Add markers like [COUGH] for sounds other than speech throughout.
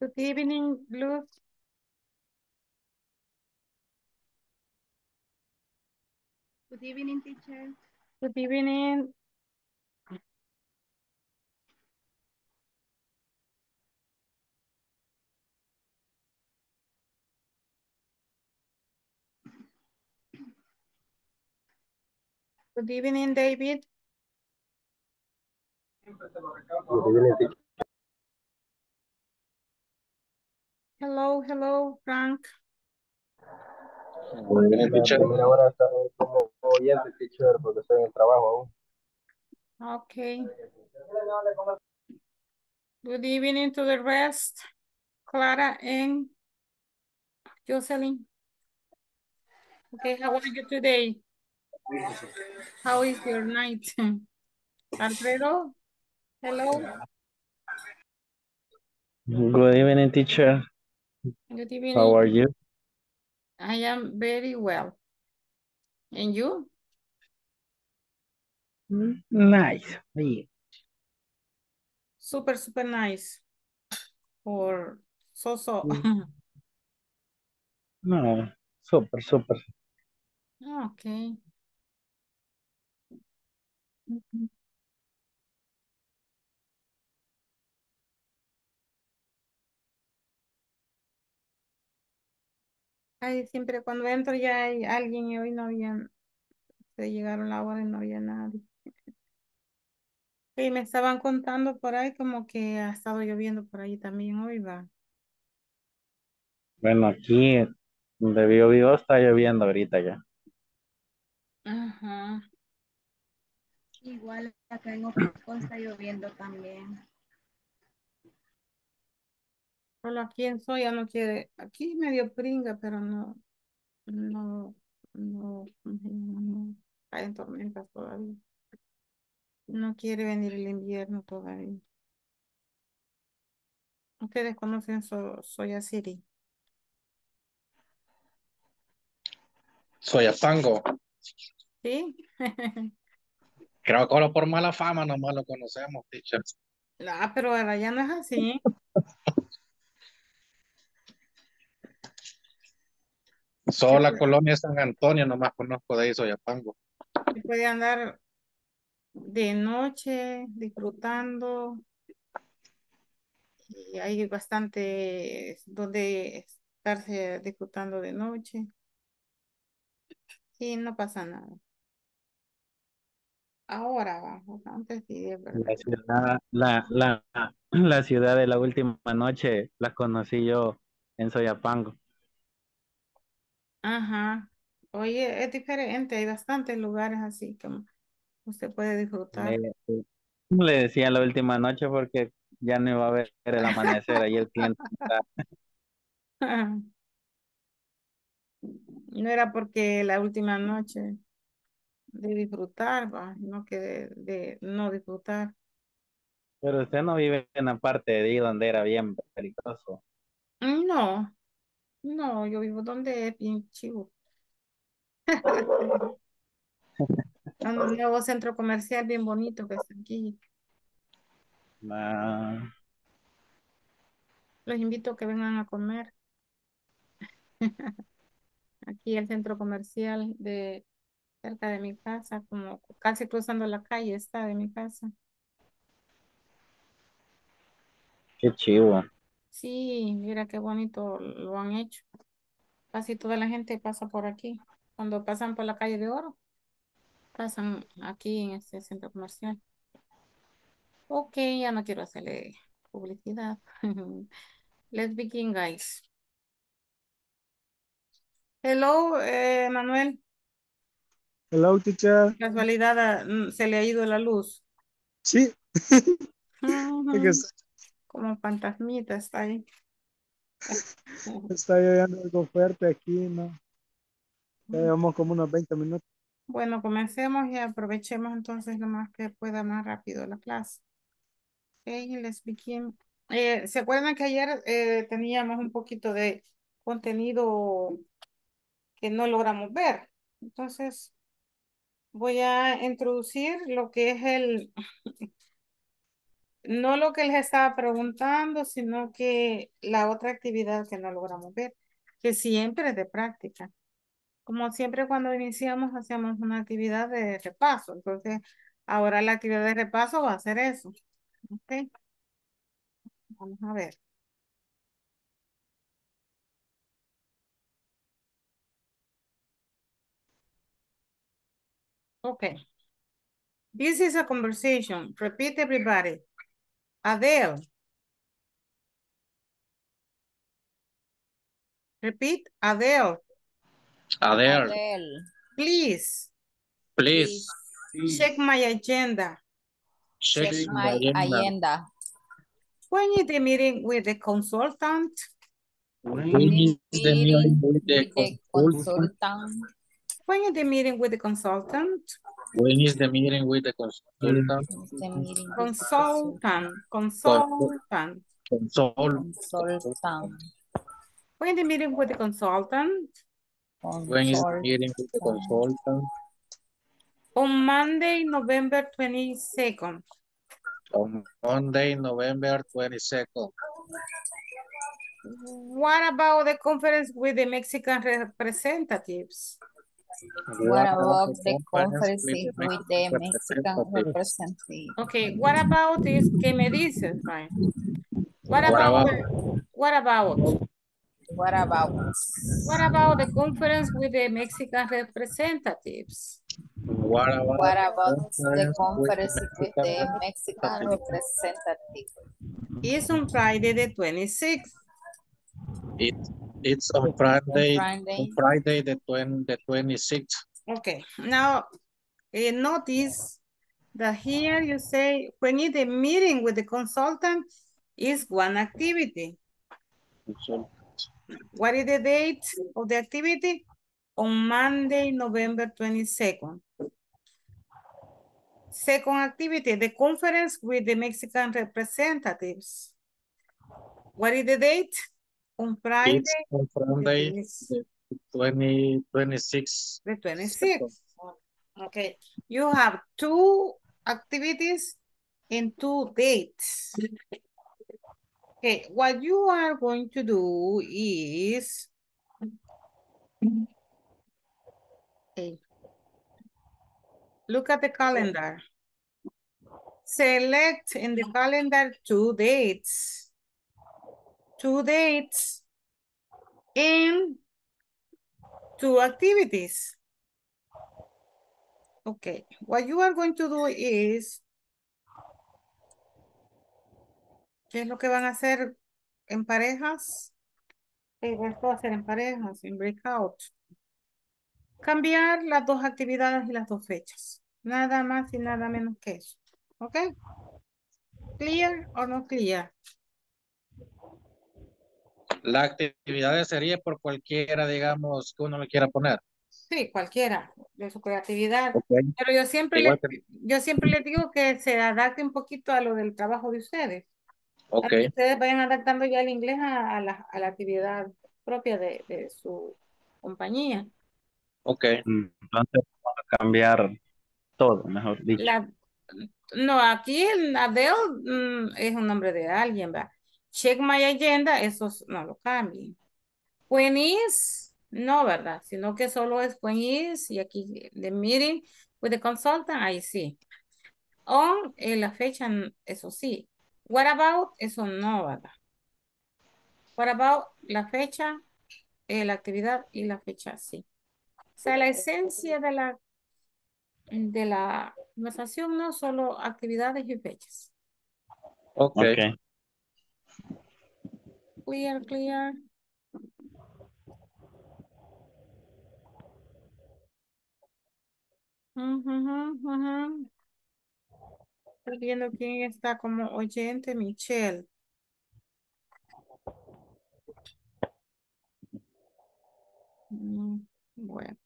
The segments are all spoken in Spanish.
Good evening, Luz. Good evening, teacher. Good evening. Good evening, David. Good evening, teacher. Hello, hello, Frank. Good evening, teacher. Primera hora estaré como oyente, teacher, porque estoy en el trabajo aún. Okay. Good evening to the rest. Clara and Jocelyn. Okay, how are you today? How is your night? [LAUGHS] Alfredo, hello. Good evening, teacher. Good evening. How are you? I am very well. And you? Mm, nice. Yeah. Super, super nice. Or so, so. Mm. [LAUGHS] No, super, super. Okay. Mm-hmm. Ay, siempre cuando entro ya hay alguien y hoy no había, se llegaron la hora y no había nadie. Y me estaban contando por ahí como que ha estado lloviendo por ahí también hoy, va. Bueno, aquí donde yo vivo está lloviendo ahorita ya. Ajá. Igual acá en Ocopo está lloviendo también. Solo aquí en Soya no quiere, aquí medio pringa, pero no, no, no, no, caen tormentas todavía. No quiere venir el invierno todavía. Ustedes conocen So- Soya City. Soyapango. ¿Sí? [LAUGHS] Creo que solo por mala fama nomás lo conocemos, teacher. Ah, pero ahora ya no es así. [LAUGHS] Solo Sí, la pues. colonia San Antonio nomás conozco de ahí Soyapango. Se puede andar de noche disfrutando. Y hay bastante donde estarse disfrutando de noche. Y no pasa nada. Ahora va, o sea, antes sí, es verdad. La ciudad, la, la, [CLEARS THROAT] la ciudad de la última noche la conocí yo en Soyapango. Ajá. Oye, es diferente, hay bastantes lugares así que usted puede disfrutar. Le, le decía la última noche porque ya no iba a ver el amanecer. Ahí el cliente [LAUGHS] No era porque la última noche de disfrutar, va, no que de, de no disfrutar. Pero usted no vive en la parte de ahí donde era bien peligroso. No, no, yo vivo donde es bien chivo. [LAUGHS] [LAUGHS] En un nuevo centro comercial bien bonito que está aquí. Ah, Los invito a que vengan a comer. [LAUGHS] Aquí el centro comercial de cerca de mi casa, como casi cruzando la calle está de mi casa. qué chivo. Sí, mira qué bonito lo han hecho. Casi toda la gente pasa por aquí. Cuando pasan por la calle de Oro, pasan aquí en este centro comercial. Ok, ya no quiero hacerle publicidad. [LAUGHS] Let's begin, guys. Hello, eh, Manuel. Hello, teacher. Casualidad, ah, mm, se le ha ido la luz. Sí, [LAUGHS] Como fantasmita está ahí. [LAUGHS] está lloviendo algo fuerte aquí, ¿no? Ya llevamos como unos 20 minutos. Bueno, comencemos y aprovechemos entonces lo más que pueda más rápido la clase. Ok, let's begin. Eh, ¿se acuerdan que ayer eh, teníamos un poquito de contenido que no logramos ver? Entonces, voy a introducir lo que es el, [LAUGHS] no lo que les estaba preguntando, sino que la otra actividad que no logramos ver, que siempre es de práctica. Como siempre cuando iniciamos hacíamos una actividad de repaso, entonces ahora la actividad de repaso va a ser eso. Ok. Vamos a ver. Okay. This is a conversation. Repeat everybody. Adele. Repeat, Adele. Adele, Adele, Please please check my agenda. check check my agenda. agenda. When is the meeting with the consultant? When is the meeting with the With the consultant? consultant, When is the meeting with the consultant? When is the meeting with the consultant? the meeting with the Consultant, consultant. Consultant. When the meeting with the consultant? when is the meeting with the consultant? On Monday, November twenty-second. On Monday, November twenty-second. What about the conference with the Mexican representatives? What about the conference with with the Mexican representative? representative? Okay, what about this? ¿Qué me dices, Ryan? What What about, about- the- what about, What about? what about the conference with the Mexican representatives? What about? What about the conference conference with the Mexican Mexican representative? It's on Friday, the twenty-sixth. It, it's on Friday, Friday. on Friday, the twen, the twenty-sixth. Okay, now, eh, notice that here you say, when is the meeting with the consultant is one activity. What is the date of the activity? On Monday, November twenty-second. Second activity, the conference with the Mexican representatives. What is the date? On Friday, on the Friday, 26th. the twenty, twenty-six. The twenty-sixth. Okay, you have two activities and two dates. Okay, what you are going to do is. Okay. Look at the calendar. Select in the calendar two dates. Two dates and two activities. Okay, what you are going to do is. ¿Qué es lo que van a hacer en parejas? Esto va a hacer en parejas, en breakout. Cambiar las dos actividades y las dos fechas. Nada más y nada menos que eso. ¿Ok? ¿Clear o no clear? La actividad sería por cualquiera, digamos, que uno le quiera poner. Sí, cualquiera de su creatividad. Ok. Pero yo siempre, le, yo siempre les digo que se adapte un poquito a lo del trabajo de ustedes. A Ok, que ustedes vayan adaptando ya el inglés a, a la, a la actividad propia de, de su compañía. ok. Entonces, vamos a cambiar todo, mejor dicho. La, no, aquí el Adele mm, es un nombre de alguien, ¿va? Check my agenda, esos no lo cambien. When is, no, ¿verdad? Sino que solo es when is y aquí the meeting with the consultant, ahí sí. On, eh, la fecha, eso sí. What about, eso no, ¿verdad? What about, la fecha, eh, la actividad y la fecha, sí. O sea, la esencia de la de la conversación, no solo actividades y fechas. Ok. Ok. Clear, clear. Ujú, ujú, ujú. Estoy viendo quién está como oyente, Michelle. Mm, Bueno.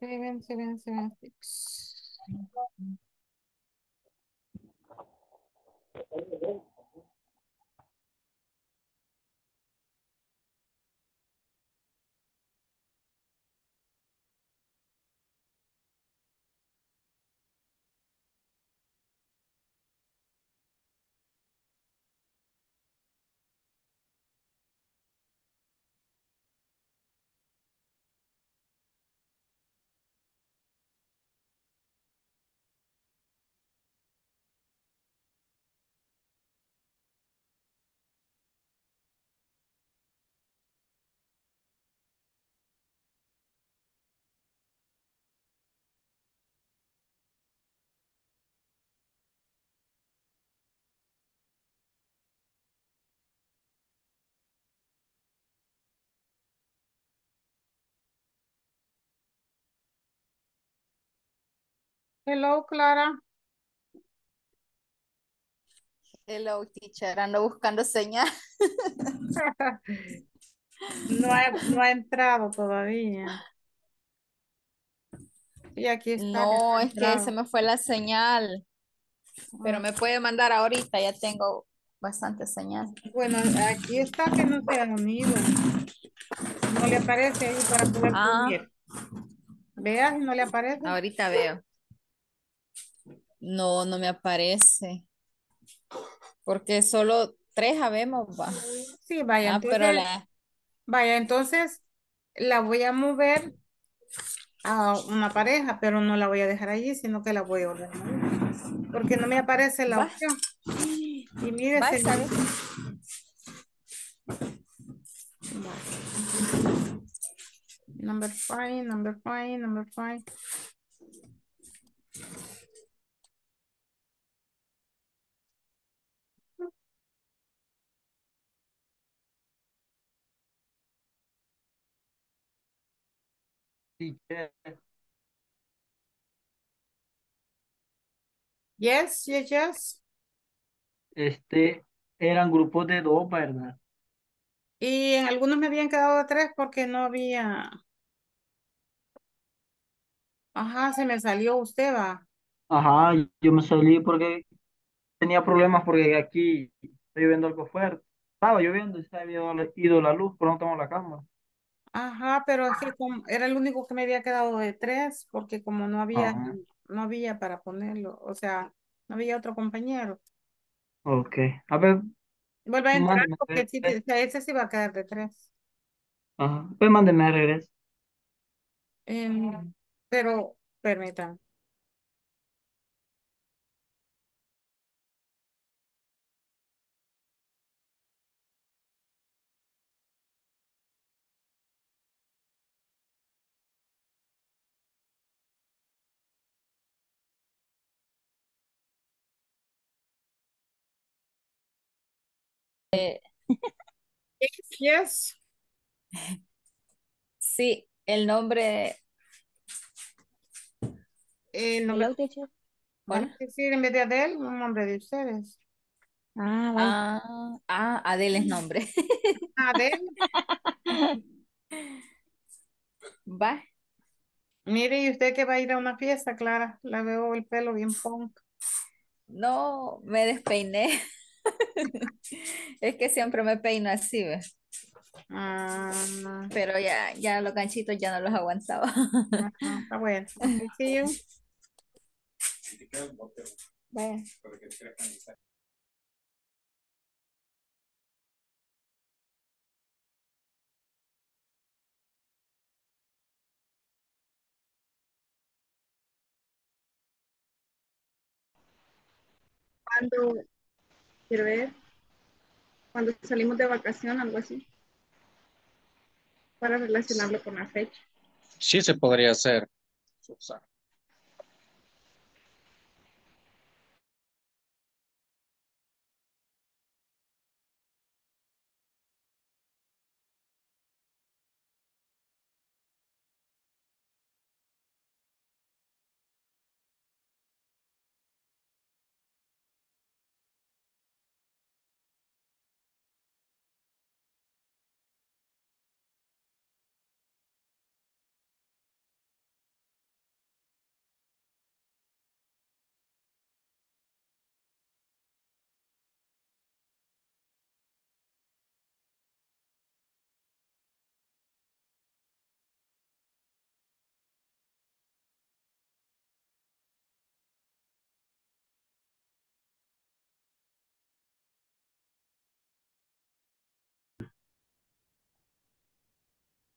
Seven, seven, seven, six. Thank you. Hello, Clara. Hello, teacher. Ando buscando señal. [LAUGHS] No ha, no ha entrado todavía. Y aquí está. No, es que se me fue la señal. Pero Ah, me puede mandar ahorita, ya tengo bastante señal. Bueno, aquí está que no se han unido. No le aparece ahí para poder Ah. subir. Vea si no le aparece. Ahorita veo. No, no me aparece. Porque solo tres habemos, va. Sí, vaya, Ah, pero entonces, la, vaya, entonces la voy a mover a una pareja, pero no la voy a dejar allí, sino que la voy a mover. Porque no me aparece la Va. opción. Y mire. Number five, number five, number five. Yes, yes, yes. Este, eran grupos de dos, ¿verdad? Y en algunos me habían quedado tres porque no había. Ajá, se me salió usted, va. Ajá, yo me salí porque tenía problemas porque aquí está lloviendo algo fuerte. Estaba lloviendo y se había ido la- ido la luz, pero no tengo la cámara. Ajá, pero es que como- era el único que me había quedado de tres, porque como no había, Ajá, no había para ponerlo, o sea, no había otro compañero. ok. A ver, Vuelve a entrar mándeme. porque te- ese sí va a quedar de tres. Ajá, pues mándeme a regreso. Em, pero, permítanme. Yes. [LAUGHS] Sí, el nombre. El nombre, Hello, a decir en vez de Adele, un nombre de ustedes. Ah, ah, ah, Adele es nombre. [LAUGHS] Adele, Va. mire, y usted que va a ir a una fiesta, Clara, la veo el pelo bien punk. No, me despeiné. [LAUGHS] Es que siempre me peino así, ¿ves? Ah, Pero ya, ya los ganchitos ya no los aguantaba. está bueno. Vaya. Cuando, quiero ver, cuando salimos de vacación, algo así, para relacionarlo con la fecha. Sí se podría hacer.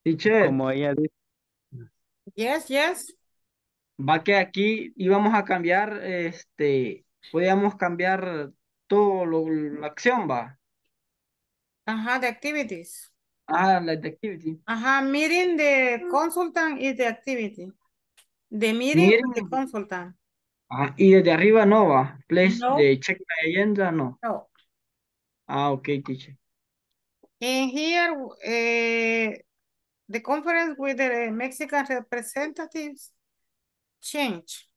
Teacher, Como ella dice, Yes, yes. va que aquí íbamos a cambiar, este, podíamos cambiar todo lo, la acción, va. Ajá, de activities. Ah, la de activity. Ajá, meeting the consultant is the activity. The meeting Meeting. the consultant. Ah, y desde arriba no va. Place No. de check my agenda, no. No. Ah, ok, teacher. In here, eh, the conference with the Mexican representatives change.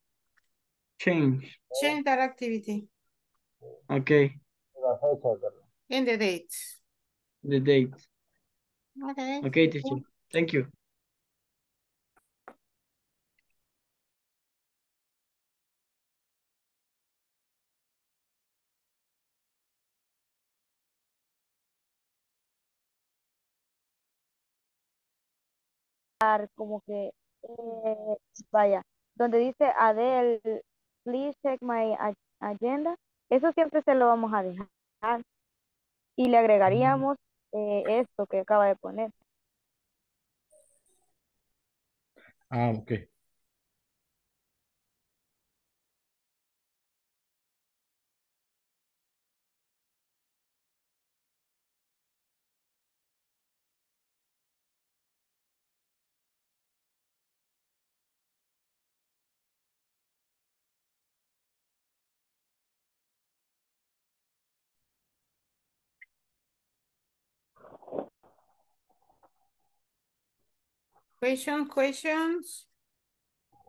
Change. Change that activity Okay. La fecha, ¿verdad? in the date. The date. Okay. Okay, teacher. Thank you. Como que, eh, vaya, donde dice Adele, please check my agenda, eso siempre se lo vamos a dejar. Y le agregaríamos eh, esto que acaba de poner. Ah, ok. Question, questions.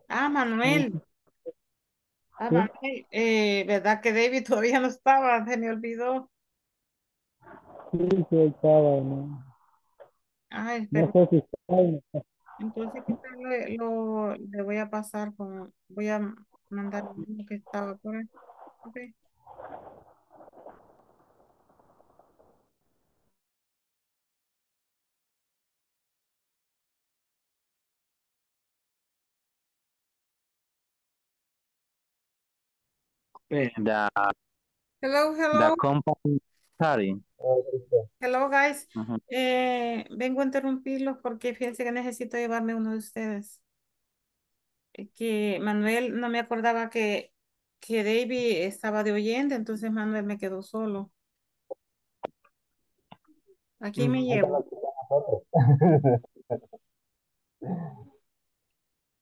Ah, Manuel. Ah, Manuel, eh, ¿verdad que David [LAUGHS] todavía no estaba? Se me olvidó. Sí, sí, estaba, no. Ay, No pero sé si está ahí. entonces ¿qué tal le, lo, le voy a pasar con, voy a mandar uno que estaba por ahí. Ok. The, Hello, the hello, company study. hello guys. Eh, vengo a interrumpirlos porque fíjense que necesito llevarme uno de ustedes. Eh, Que Manuel no me acordaba que, que David estaba de oyente, entonces Manuel me quedó solo. Aquí me llevo.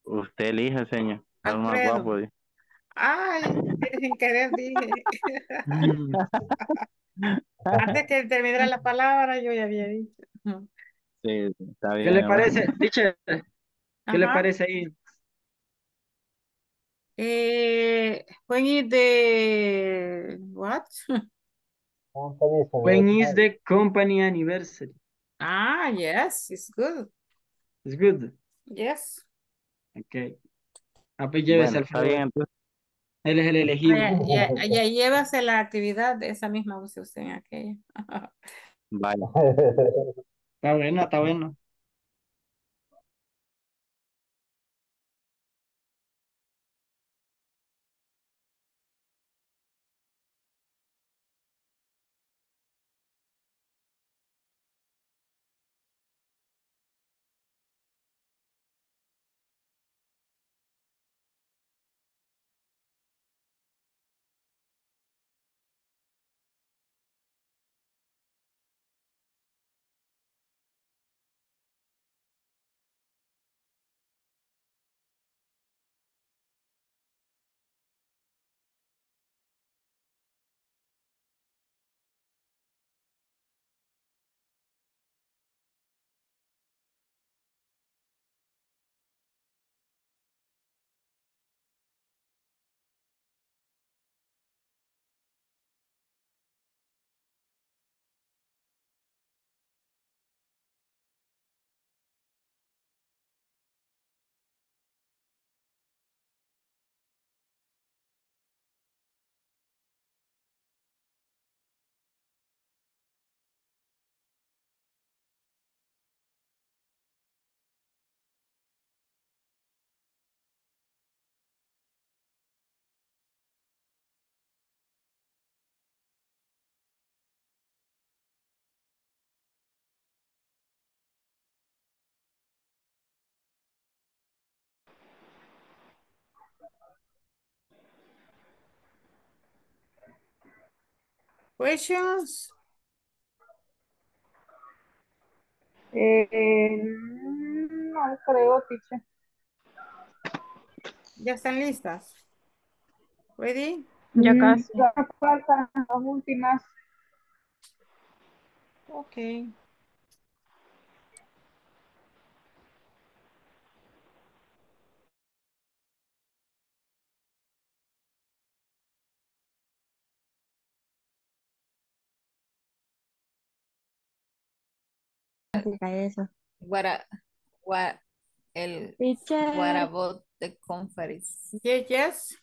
Usted elige, señor. Más Alfredo. guapo. Ay, sin querer dije. Antes que terminara la palabra, yo ya había dicho. Sí, está ¿Qué bien. le hermano. parece, teacher? ¿Qué le parece ahí? Eh, when is the what? When is the company anniversary? Ah, yes, it's good. It's good. Yes. Okay. Ah, pues llévese Bueno, al está bien. entonces. Él es el elegido. Ya, ya, ya llévase la actividad, esa misma use usted en aquella. Vaya. [LAUGHS] Está bueno, está bueno. Questions? Eh, no creo, teacher. ¿Ya están listas? ¿Ready? Ya casi. Ya faltan las últimas. Ok. Significa eso? What, a- what- el Teacher, what about the conference? Yes, yes.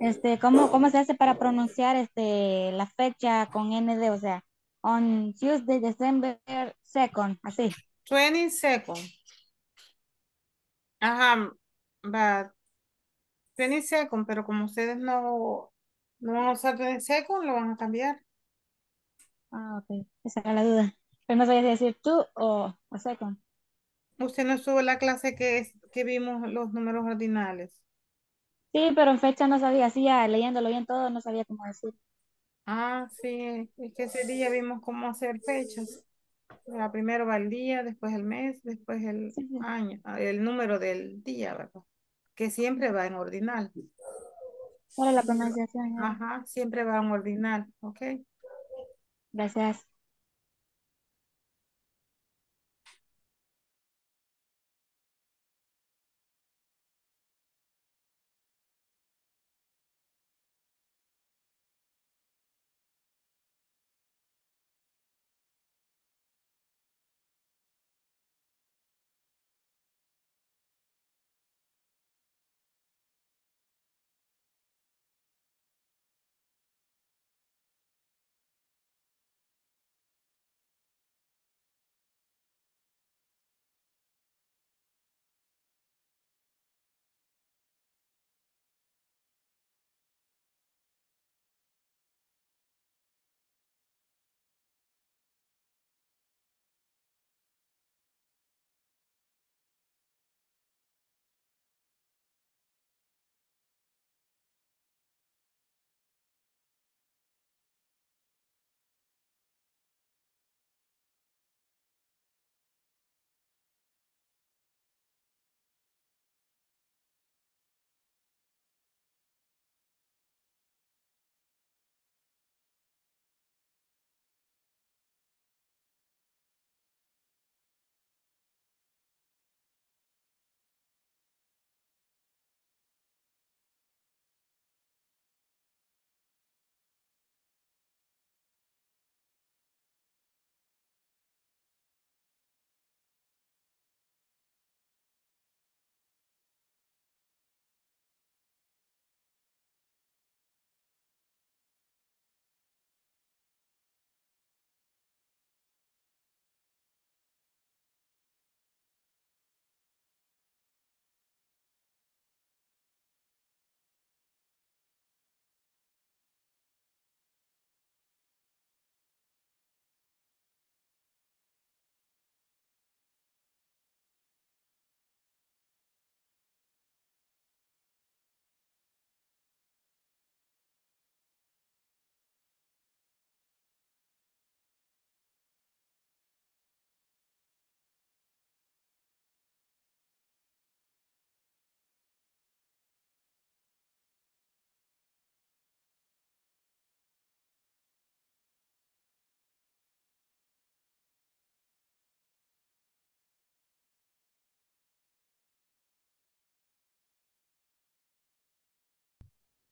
este, ¿cómo, cómo se hace para pronunciar este, la fecha con ND? O sea, on Tuesday, December 2nd, así. 20 seconds. Ajá, but 20 seconds, pero como ustedes no, no van a usar 20 seconds, lo van a cambiar. Ah, ok. Esa era la duda. Pero no sabía si decir tú o, o second. Usted no estuvo en la clase que, es- que vimos los números ordinales. Sí, pero en fecha no sabía, así ya leyéndolo bien todo, no sabía cómo decir. Ah, sí, es que ese día vimos cómo hacer fechas. La primero va el día, después el mes, después el Sí, sí. año, ah, el número del día, ¿verdad? Que siempre va en ordinal. ¿Cuál es la pronunciación? ya? Ajá, siempre va en ordinal, ¿ok? Gracias.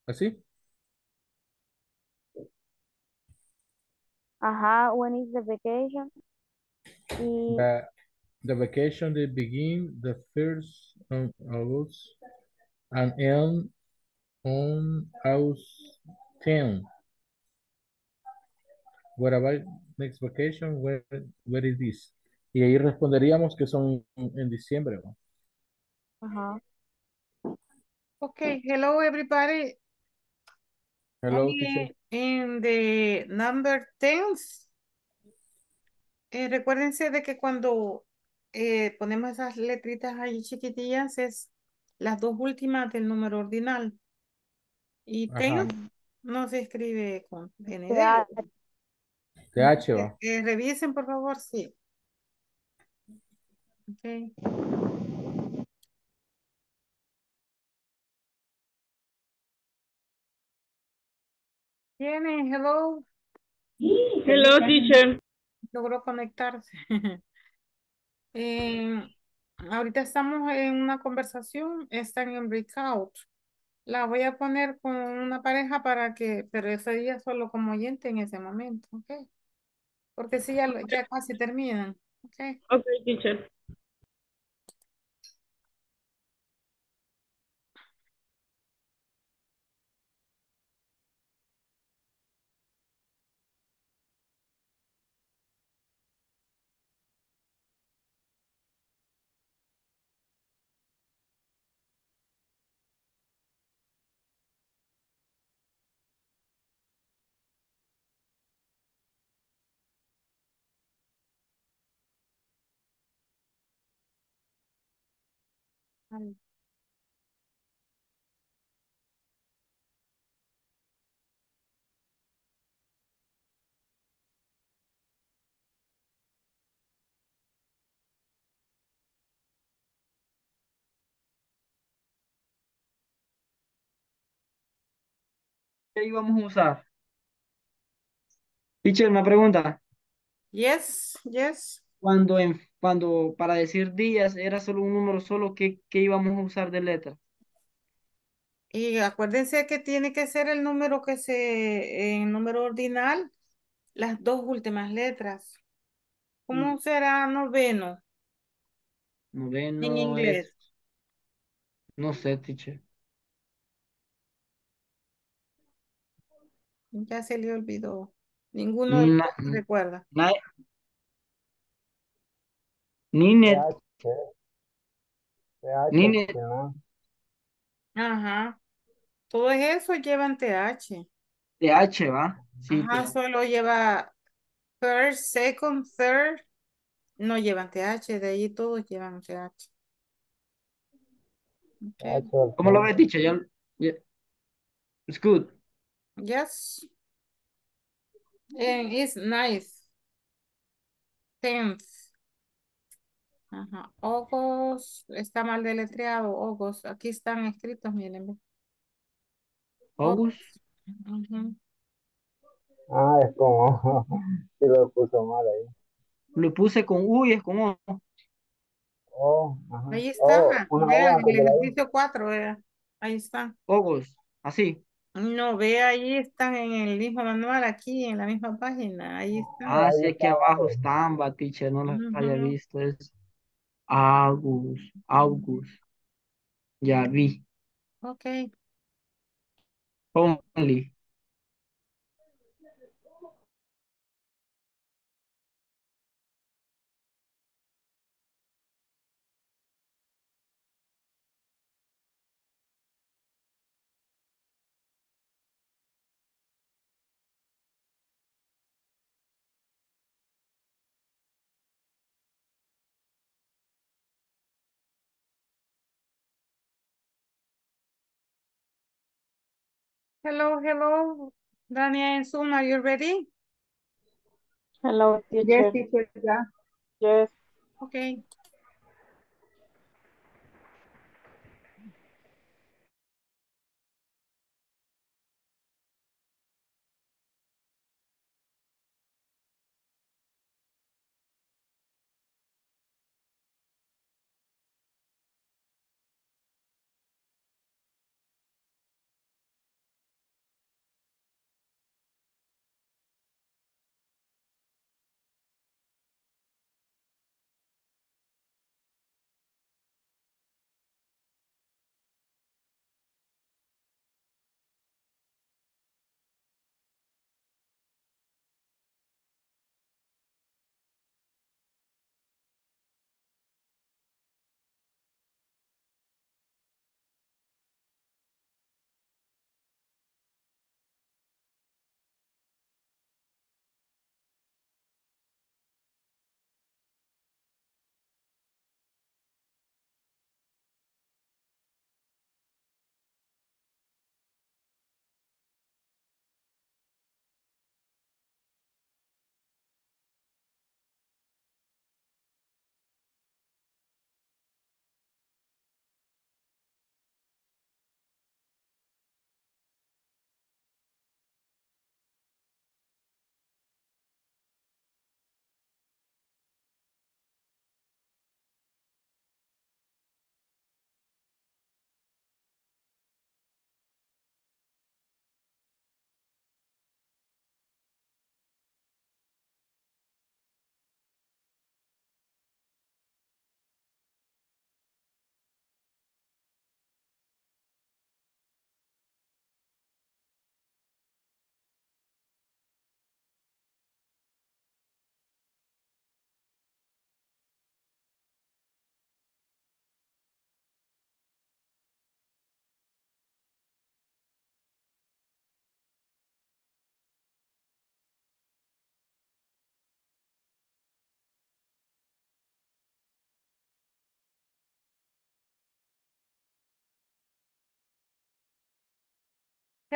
¿Así? Ajá, when is the vacation? Y The, the vacation they begin the first of August and end on August 10. What about next vacation? Where, where is this? Y ahí responderíamos que son en diciembre. ¿no? ajá. Okay, hello everybody. Hello, teacher. in the number tens. Eh, recuérdense de que cuando eh, ponemos esas letritas ahí chiquitillas es las dos últimas del número ordinal. Y Ajá. tens no se escribe con ND. TH va. Eh, revisen por favor, sí. Okay. Tiene, hello. Hello, teacher. Logró conectarse. [LAUGHS] Eh, ahorita estamos en una conversación, están en breakout. La voy a poner con una pareja para que, pero ese día solo como oyente en ese momento, ¿ok? Porque sí, ya, lo- ya casi terminan, Okay. Okay, teacher. ¿Qué íbamos a usar? Teacher, una pregunta. Yes, yes. Cuando, en, cuando para decir días era solo un número solo, ¿qué, qué íbamos a usar de letra? Y acuérdense que tiene que ser el número que se, en número ordinal, las dos últimas letras. ¿Cómo será noveno en Noveno inglés? es, no sé, teacher. Ya se le olvidó. Ninguno Na- recuerda. Ninet, Ninet, ¿no? Ajá. Todo eso llevan TH. TH, ¿va? Sí, Ajá, pero solo lleva first, second, third. No llevan TH, de ahí todos llevan TH. Okay. Al ¿cómo lo teacher? Ya, ya- It's good. Yes. And it's nice. Tenth. Ajá. August. Está mal deletreado. August. Aquí están escritos, miren. ve. August. Ujú. Ah, es como, si [LAUGHS] lo puso mal ahí. Lo puse con U y es con O. Oh, ajá. Ahí Oh, está. una O Vean, en el ejercicio 4, vea. Ahí está. August. Así. No, ve ahí están en el mismo manual, aquí en la misma página. Ahí está. Ah, ahí sí, aquí abajo están, va, teacher, no las había Ujú. visto. Es August, August. Ya vi. Ok. Only. Hello, hello. Dania and Sun, are you ready? Hello, Yes, teacher. teacher, ya. Yes. Okay.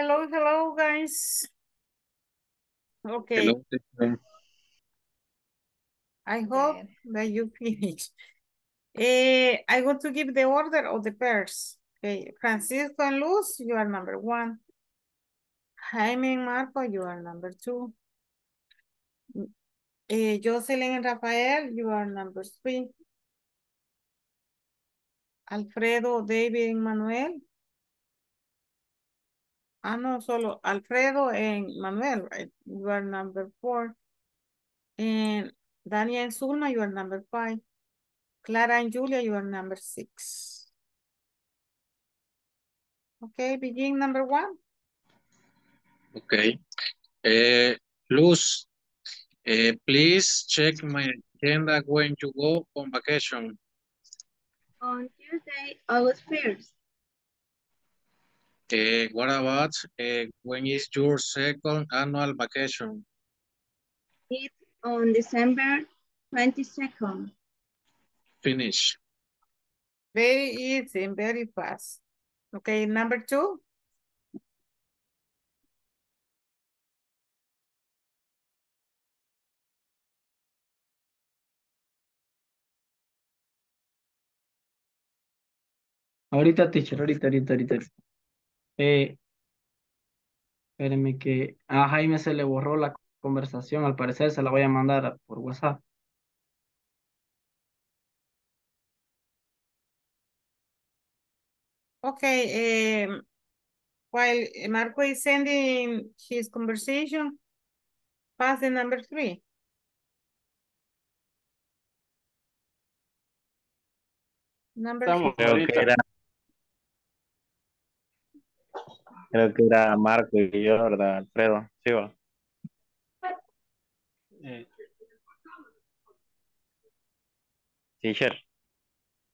Hello, hello, guys. Okay, Hello. I hope that you finish. Eh, I want to give the order of the pairs. Okay, Francisco and Luz, you are number one. Jaime and Marco, you are number two. Eh, Jocelyn and Rafael, you are number three. Alfredo, David and Manuel. Ah, no, solo Alfredo and Manuel, right? You are number four. And Dania and Zulma, you are number five. Clara and Julia, you are number six. Okay, begin number one. Okay. Uh, Luz, uh, please check my agenda when you go on vacation. On Tuesday, August 1st. Uh, what about uh, when is your second annual vacation? It's on December 22nd. Finish. Very easy and very fast. Okay, number two. Ahorita, teacher, ahorita, ahorita, ahorita. Eh, espérenme que a Jaime se le borró la conversación, al parecer se la voy a mandar por WhatsApp. Okay, um, while Marco is sending his conversation, pass the number three. Number era, creo que era Marco y yo, ¿verdad, Alfredo? Sí, va. Teacher.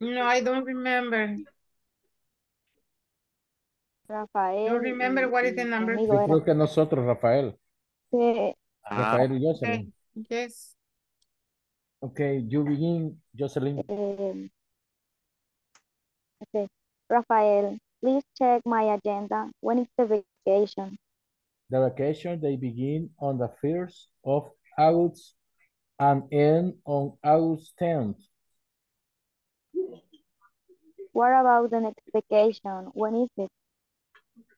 No, I don't remember. Rafael. Don't remember what is the number. Yo creo que nosotros, Rafael. Sí, Ah, Rafael y Okay, Jocelyn. yes. Okay, you begin, Jocelyn. eh, okay. Rafael, please check my agenda. When is the vacation? The vacation, they begin on the first of August and end on August tenth. What about the next vacation? When is it?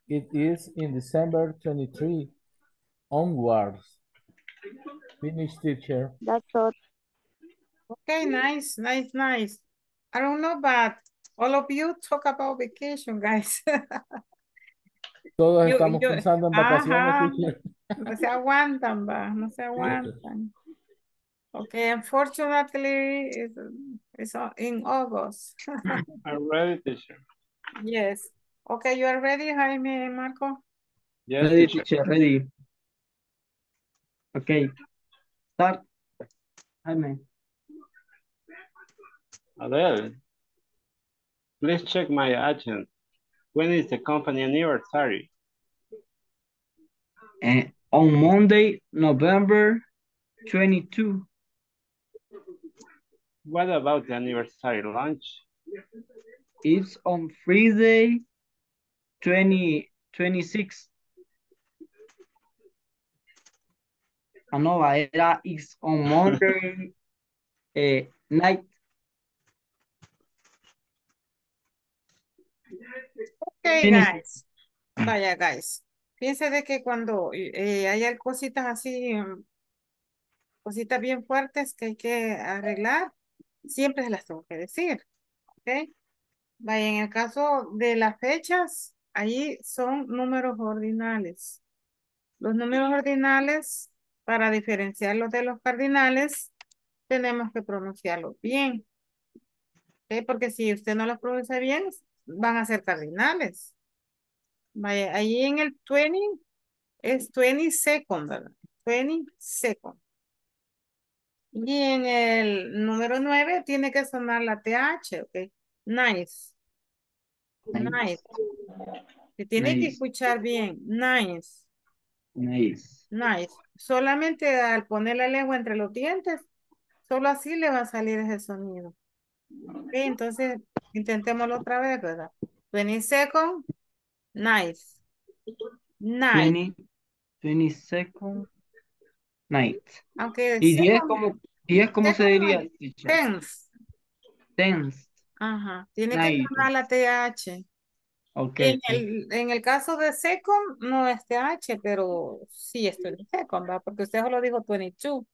It is in December twenty-three onwards. Finish, teacher. That's all. Okay, nice, nice, nice. I don't know, but all of you talk about vacation, guys. [LAUGHS] Todos Yo- estamos yo- pensando en vacaciones, teacher. No se aguantan, va, no se aguantan. Okay, unfortunately, it's, it's in August. [LAUGHS] I'm ready, teacher. Yes. Okay, you are ready, Jaime and Marco? Yes, Ready, teacher. teacher, ready. Okay. Start. Jaime. Adele, please check my agenda. When is the company anniversary? And on Monday, November 22. What about the anniversary lunch? It's on Friday, 20, 26. Ah, no, era it's on Monday [LAUGHS] eh, night. Okay, Finish. guys. Vaya, guys. Fíjense de que cuando eh, hay cositas así, mm, cositas bien fuertes que hay que arreglar, siempre se las tengo que decir. ¿Ok? Vaya, en el caso de las fechas, ahí son números ordinales. Los números ordinales, para diferenciarlos de los cardinales, tenemos que pronunciarlos bien. ¿Ok? Porque si usted no los pronuncia bien, van a ser cardinales. Vaya, ahí en el 20 es 20 second, ¿verdad? 20 second. Y en el número 9 tiene que sonar la TH, ¿ok? Nice. Nice. Se tiene que escuchar bien. Nice. Nice. Nice. Solamente al poner la lengua entre los dientes, solo así le va a salir ese sonido. Ok, entonces intentémoslo otra vez, ¿verdad? 20 second, nice. Night. 20, 22nd night. Aunque ¿Y 10 second- cómo, 10 cómo se second diría? night, tenth. 10th. Ajá. Tiene que Night. sonar la TH. Ok. En el, en el caso de second, no es TH, pero sí estoy en second, ¿verdad? Porque usted solo dijo 22.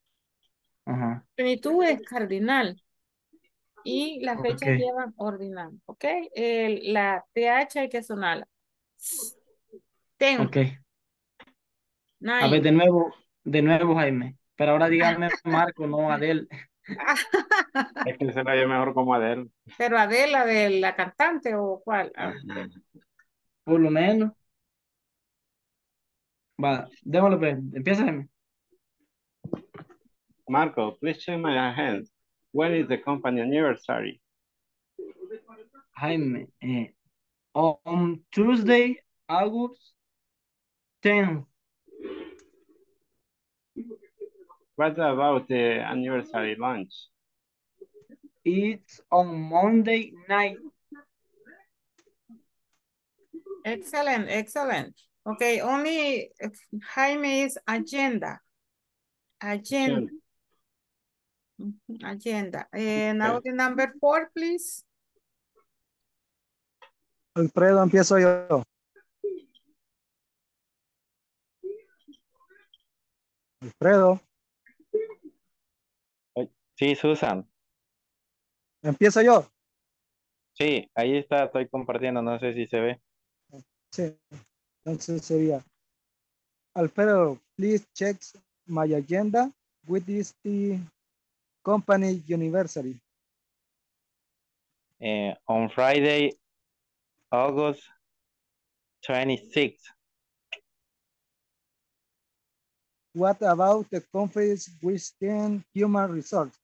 Ajá. 22 es cardinal. Y las fechas llevan ordinal, ¿ok? El- la TH hay que sonarla. Ten, Ok. A ver, de nuevo, de nuevo, Jaime. Pero ahora [LAUGHS] dígame Marco, no Adel. [LAUGHS] Es que se la oye mejor como Adele. Pero Adela de la cantante o cuál? Por lo menos. Va, démosle, pues. Empieza, Jaime. Marco, please check my hand. When is the company anniversary? Jaime. eh, on Tuesday, August 10th. What about the anniversary lunch? It's on Monday night. Excellent, excellent. Okay, only Jaime is agenda. Agenda. Agenda. And now the number four, please. Alfredo, empiezo yo. Alfredo, Sí, Susan. empiezo yo. Sí, ahí está, estoy compartiendo, no sé si se ve. Sí. Entonces sería, Alfredo, please check my agenda with this the company university. Eh, on Friday, August 26th. What about the conference with the human resource?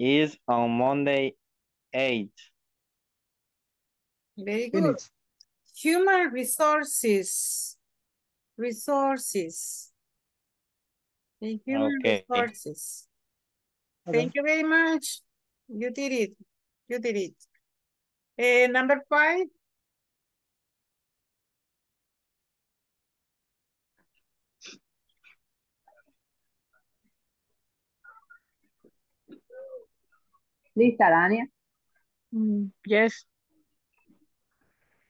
is on Monday 8th. Very good. Finish. Human resources. Resources. The human Okay. resources. Okay. Thank you very much. You did it. You did it. Eh, number five. Lista, Dania. Mm, Yes.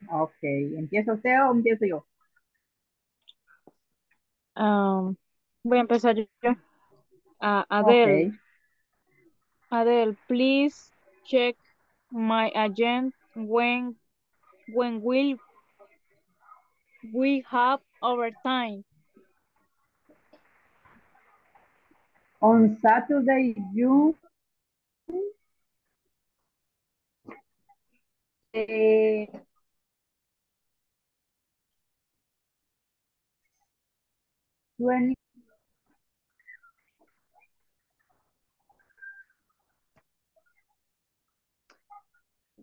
Ok. ¿Empieza usted o empiezo yo? Um, voy a empezar yo. Ah, Adele, Ok. Adele, please check my agenda when when will we have overtime? On Saturday, June. Eh, twenty,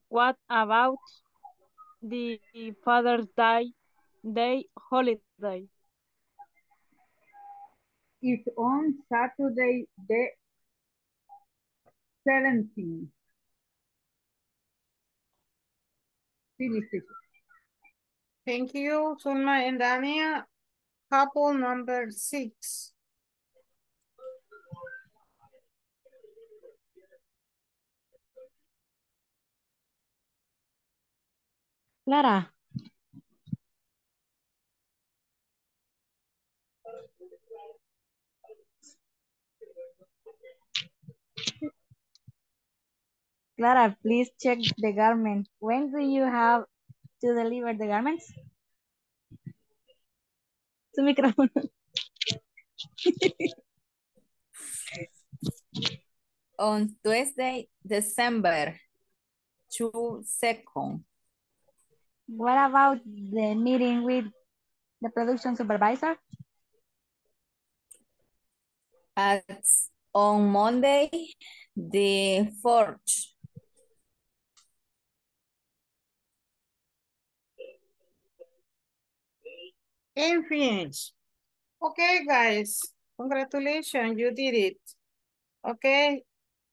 What about the Father's Day Day holiday? It's on Saturday, the seventeenth. Finish it. Thank you, Zulma and Dania. Couple number six. Clara, Clara, please check the garment. When do you have to deliver the garments? Su micrófono. [LAUGHS] On Tuesday, December two second. What about the meeting with the production supervisor? At on Monday, the fourth. And finish. Okay, guys. Congratulations, you did it. Okay.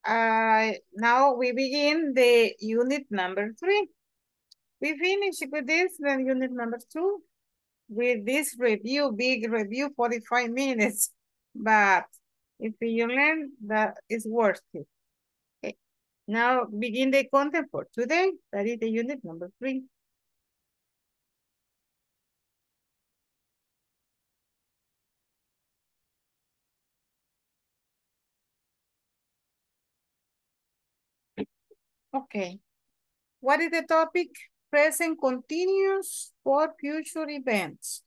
Uh, now we begin the unit number three. We finish with this, then unit number two. with this review, big review, 45 minutes. But if you learn that is worth it. Okay. Now begin the content for today. That is the unit number three. Okay. What is the topic? Present continuous for future events.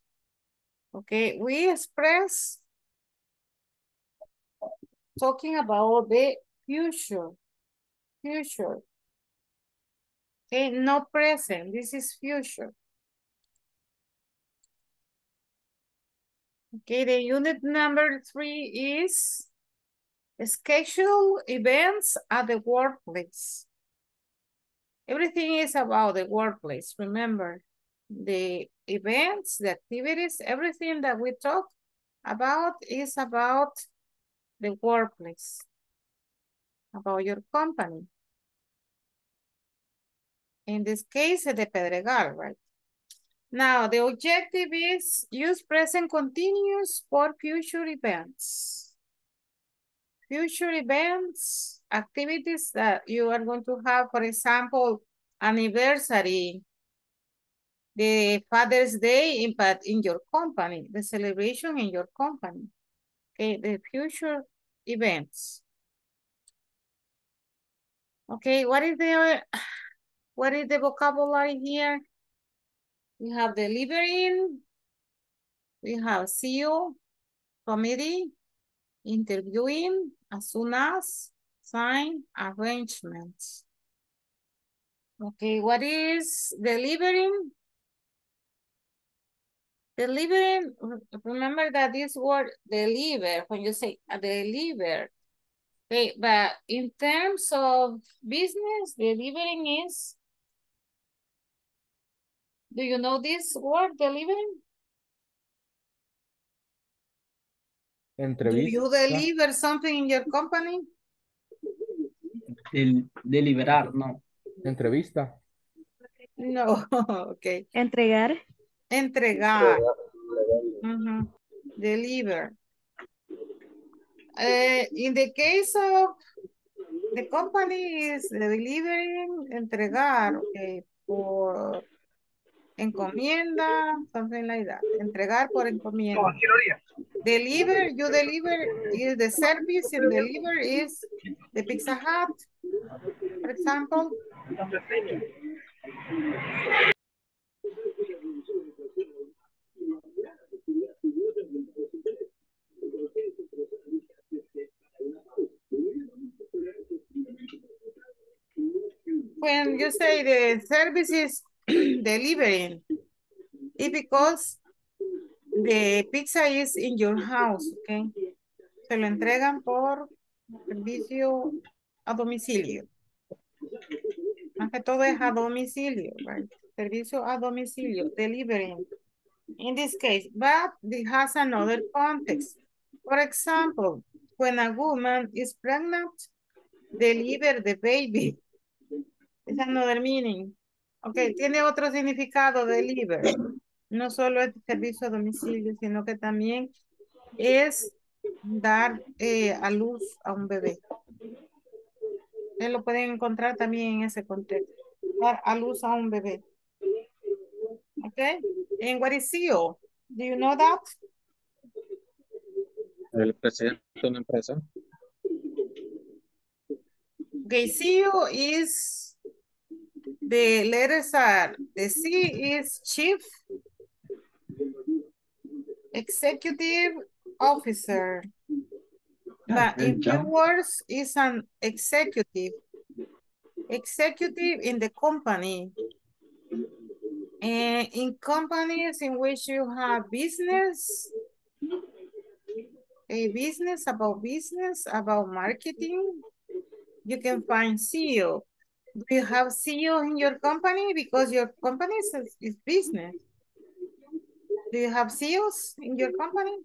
Okay, we express talking about the future. Future. Okay, no present. This is future. Okay, the unit number three is schedule events at the workplace. Everything is about the workplace. Remember, the events, the activities, everything that we talk about is about the workplace, about your company. In this case, the Pedregal, right? Now, the objective is use present continuous for future events. Future events, activities that you are going to have, for example, anniversary, the Father's Day impact in your company, the celebration in your company. Okay, the future events. Okay, what is the what is the vocabulary here? We have delivering, we have CEO, committee, interviewing, as soon as, sign, arrangements. Okay, what is delivering? Delivering, remember that this word deliver, when you say deliver, okay, but in terms of business, delivering is, do you know this word, delivering? Do Entrevista. you deliver something in your company? Del- deliberar, no. Entrevista. No, [LAUGHS] okay. Entregar. Entregar. Ujú. Deliver. Uh, in the case of the company is delivering, entregar, okay, por encomienda, something like that. Entregar por encomienda. Deliver, you deliver is the service and deliver is the Pizza Hut, for example. When you say the service is [CLEARS THROAT] delivering, it's because the pizza is in your house, okay? Se lo entregan por servicio a domicilio. Más todo es a domicilio, right? Servicio a domicilio, delivering. In this case, but it has another context. For example, when a woman is pregnant, deliver the baby. It's another meaning. Okay, tiene otro significado deliver. No solo es servicio a domicilio, sino que también es dar eh, a luz a un bebé. Ustedes lo pueden encontrar también en ese contexto. Dar a luz a un bebé. Okay. And what is CEO? Do you know that? El presidente de una empresa. Okay, CEO is the letters are the C is chief executive officer. But in few words is an executive. Executive in the company. And in companies in which you have business, a business about business, about marketing, you can find CEO. Do you have CEO in your company? Because your company is, is business. Do you have CEOs in your company?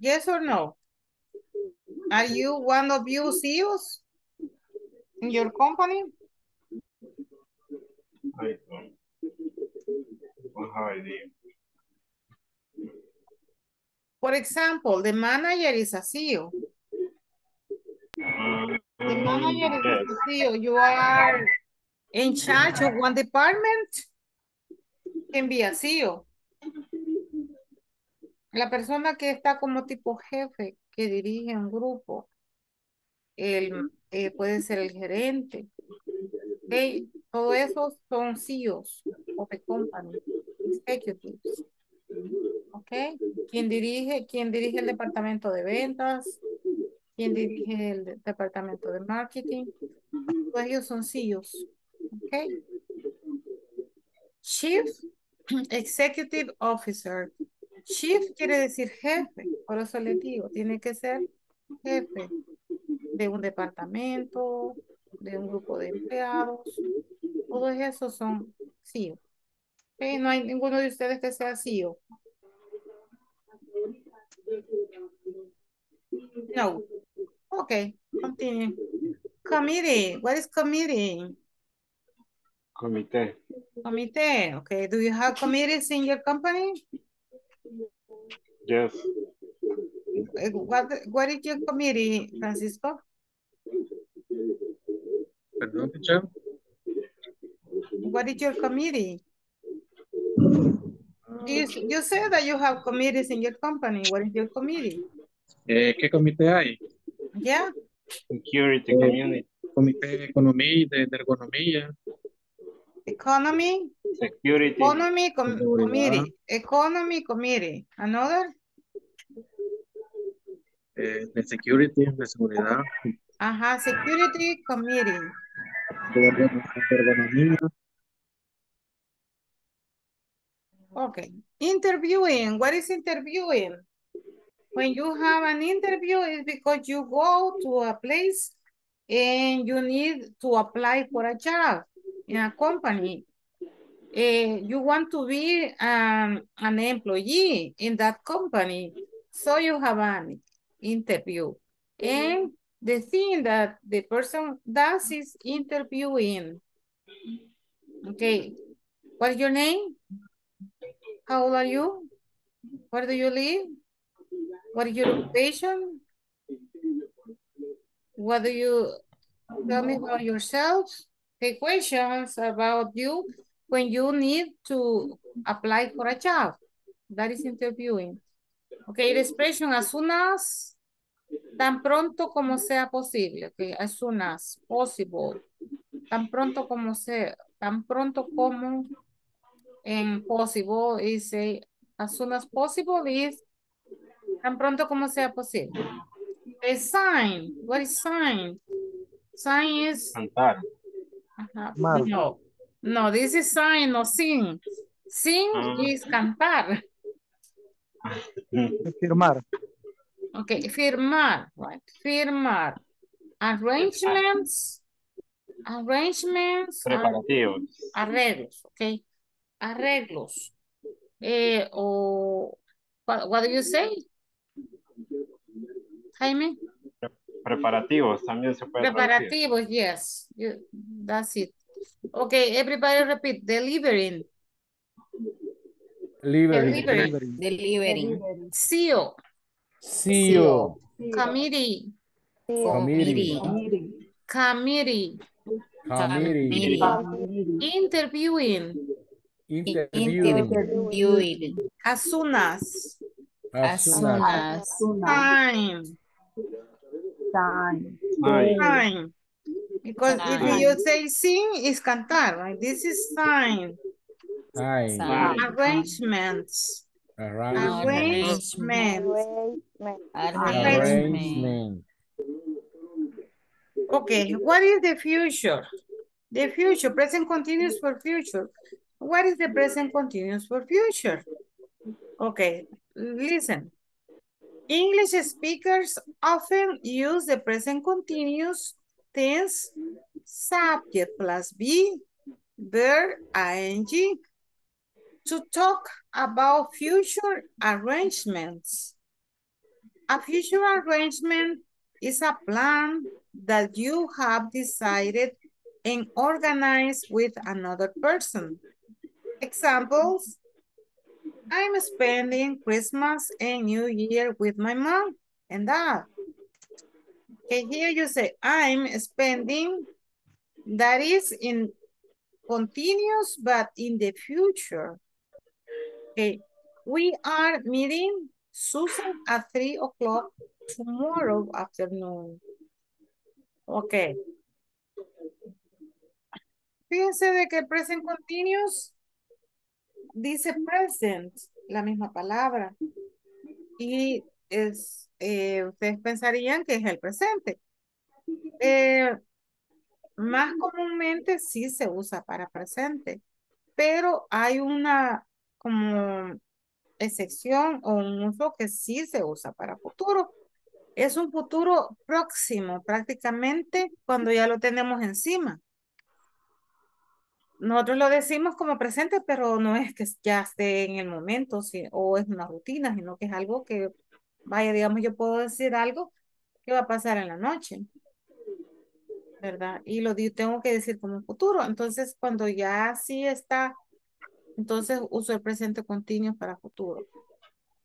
Yes or no? Are you one of you CEOs in your company? I don't, don't have idea. For example, the manager is a CEO. The manager is CEO. You are in charge of one department. Can be a CEO. La persona que está como tipo jefe, que dirige un grupo. El, eh, puede ser el gerente. Ok, Todo eso son CEOs of the company, executives. Ok, quien dirige, quien dirige el departamento de ventas, quien dirige el de- departamento de marketing, todos ellos son CEOs. Ok. Chief Executive Officer. Chief quiere decir jefe, por eso le digo, tiene que ser jefe de un departamento, de un grupo de empleados. Todos esos son CEO. Ok, No hay ninguno de ustedes que sea CEO. No. Okay, continue. Committee, what is committee? Comité. Committee, okay. Do you have committees in your company? Yes. Eh, What, what is your committee, Francisco? Perdón, teacher. What is your committee? You, you said that you have committees in your company. What is your committee? Eh, ¿Qué comité hay? Yeah, Security Eh, Community. Comité de economía, de, de ergonomía, economy, Security. economy com- Seguridad. committee, economy committee. Another? eh, de security, de seguridad, Ajá, security committee. de ergo- de ergonomía, Okay. Interviewing. What is interviewing? When you have an interview, it's because you go to a place and you need to apply for a job in a company. Eh, you want to be um, an employee in that company. So you have an interview. And the thing that the person does is interviewing. Okay. What's your name? How old are you? Where do you live? What is your occupation? What do you tell me about yourself? The questions about you when you need to apply for a job. That is interviewing. Okay, the expression as soon as, tan pronto como sea posible. Okay, as soon as possible. Tan pronto como sea, tan pronto como and possible is a, as soon as possible is tan pronto como sea posible. A sign, what is sign? Sign is, Cantar. ajá, no, no, this is sign, no sing. Sing Ah. is cantar. Firmar. Okay, firmar, right? Firmar. Arrangements, arrangements, Preparativos. arreglos, okay? Arreglos. Eh, o, what, what do you say? Jaime? Preparativos también se puede traducir. Preparativos, yes, you, that's it. Okay, everybody repeat, delivering, Liberty. delivering, Delivering. seal, CEO. committee, Committee. committee, Committee. interviewing, Interview. Interviewing. as soon as, As soon as. time, Time. Ay, time. Because if you say sing, it's cantar, right? This is sign, Time. Sign. arrangements, Arrangement. arrangements. Arrangement. Arrangement. Arrangement. Okay, what is the future? The future, present continuous for future. What is the present continuous for future? Okay, listen. English speakers often use the present continuous tense subject plus be, verb, ing to talk about future arrangements. A future arrangement is a plan that you have decided and organized with another person. Examples, I'm spending Christmas and New Year with my mom and dad. Okay, here you say, I'm spending, that is in continuous, but in the future. Okay, we are meeting Susan at three o'clock tomorrow afternoon. Okay. Fíjense de que present continuous dice present, la misma palabra. Y es, eh, ustedes pensarían que es el presente. Eh, más comúnmente sí se usa para presente, pero hay una como excepción o un uso que sí se usa para futuro. Es un futuro próximo, prácticamente cuando ya lo tenemos encima. Nosotros lo decimos como presente, pero no es que ya esté en el momento sí, o es una rutina, sino que es algo que, vaya, digamos, yo puedo decir algo que va a pasar en la noche. ¿Verdad? Y lo tengo que decir como futuro. Entonces, cuando ya sí está, entonces uso el presente continuo para futuro.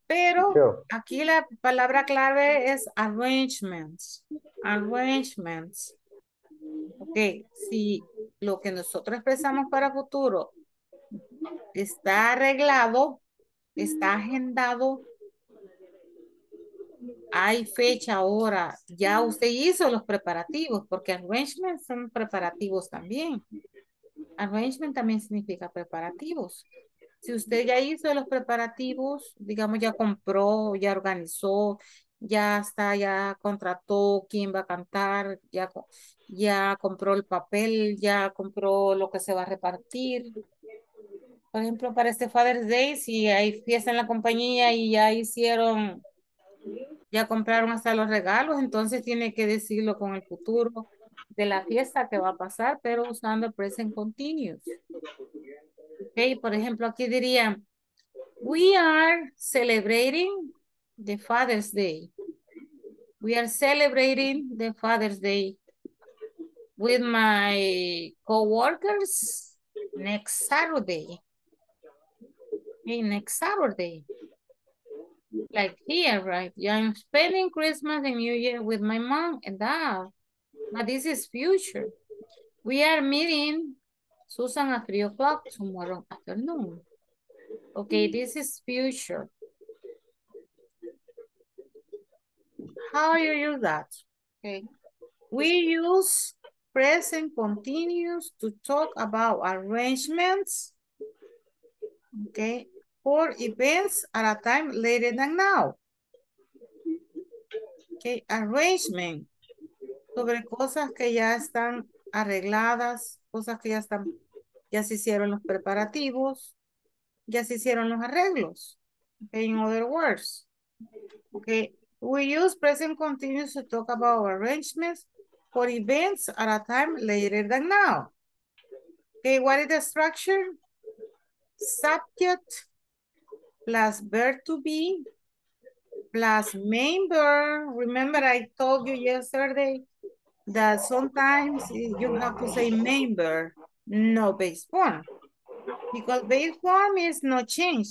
Pero aquí la palabra clave es arrangements. Arrangements. Ok, si lo que nosotros expresamos para futuro está arreglado, está agendado, hay fecha, hora, ya usted hizo los preparativos, porque arrangements son preparativos también. Arrangement también significa preparativos. Si usted ya hizo los preparativos, digamos, ya compró, ya organizó, ya está, ya contrató quién va a cantar, ya, ya compró el papel, ya compró lo que se va a repartir. Por ejemplo, para este Father's Day, si hay fiesta en la compañía y ya hicieron, ya compraron hasta los regalos, entonces tiene que decirlo con el futuro de la fiesta que va a pasar, pero usando present continuous. Ok, por ejemplo, aquí diría, we are celebrating the Father's Day. We are celebrating the Father's Day with my coworkers next Saturday. Okay, next Saturday. Like here, right? Yeah, I'm spending Christmas and New Year with my mom and dad. But this is future. We are meeting Susan at three o'clock tomorrow afternoon. Okay, this is future. How you use that? Okay. We use present continuous to talk about arrangements. Okay. For events at a time later than now. Okay. Arrangement. Sobre cosas que ya están arregladas, cosas que ya están, ya se hicieron los preparativos, ya se hicieron los arreglos. Okay. In other words. Okay. We use present continuous to talk about arrangements for events at a time later than now. Okay, what is the structure? Subject plus verb to be plus verb. Remember I told you yesterday that sometimes you have to say verb, no base form. Because base form is no change.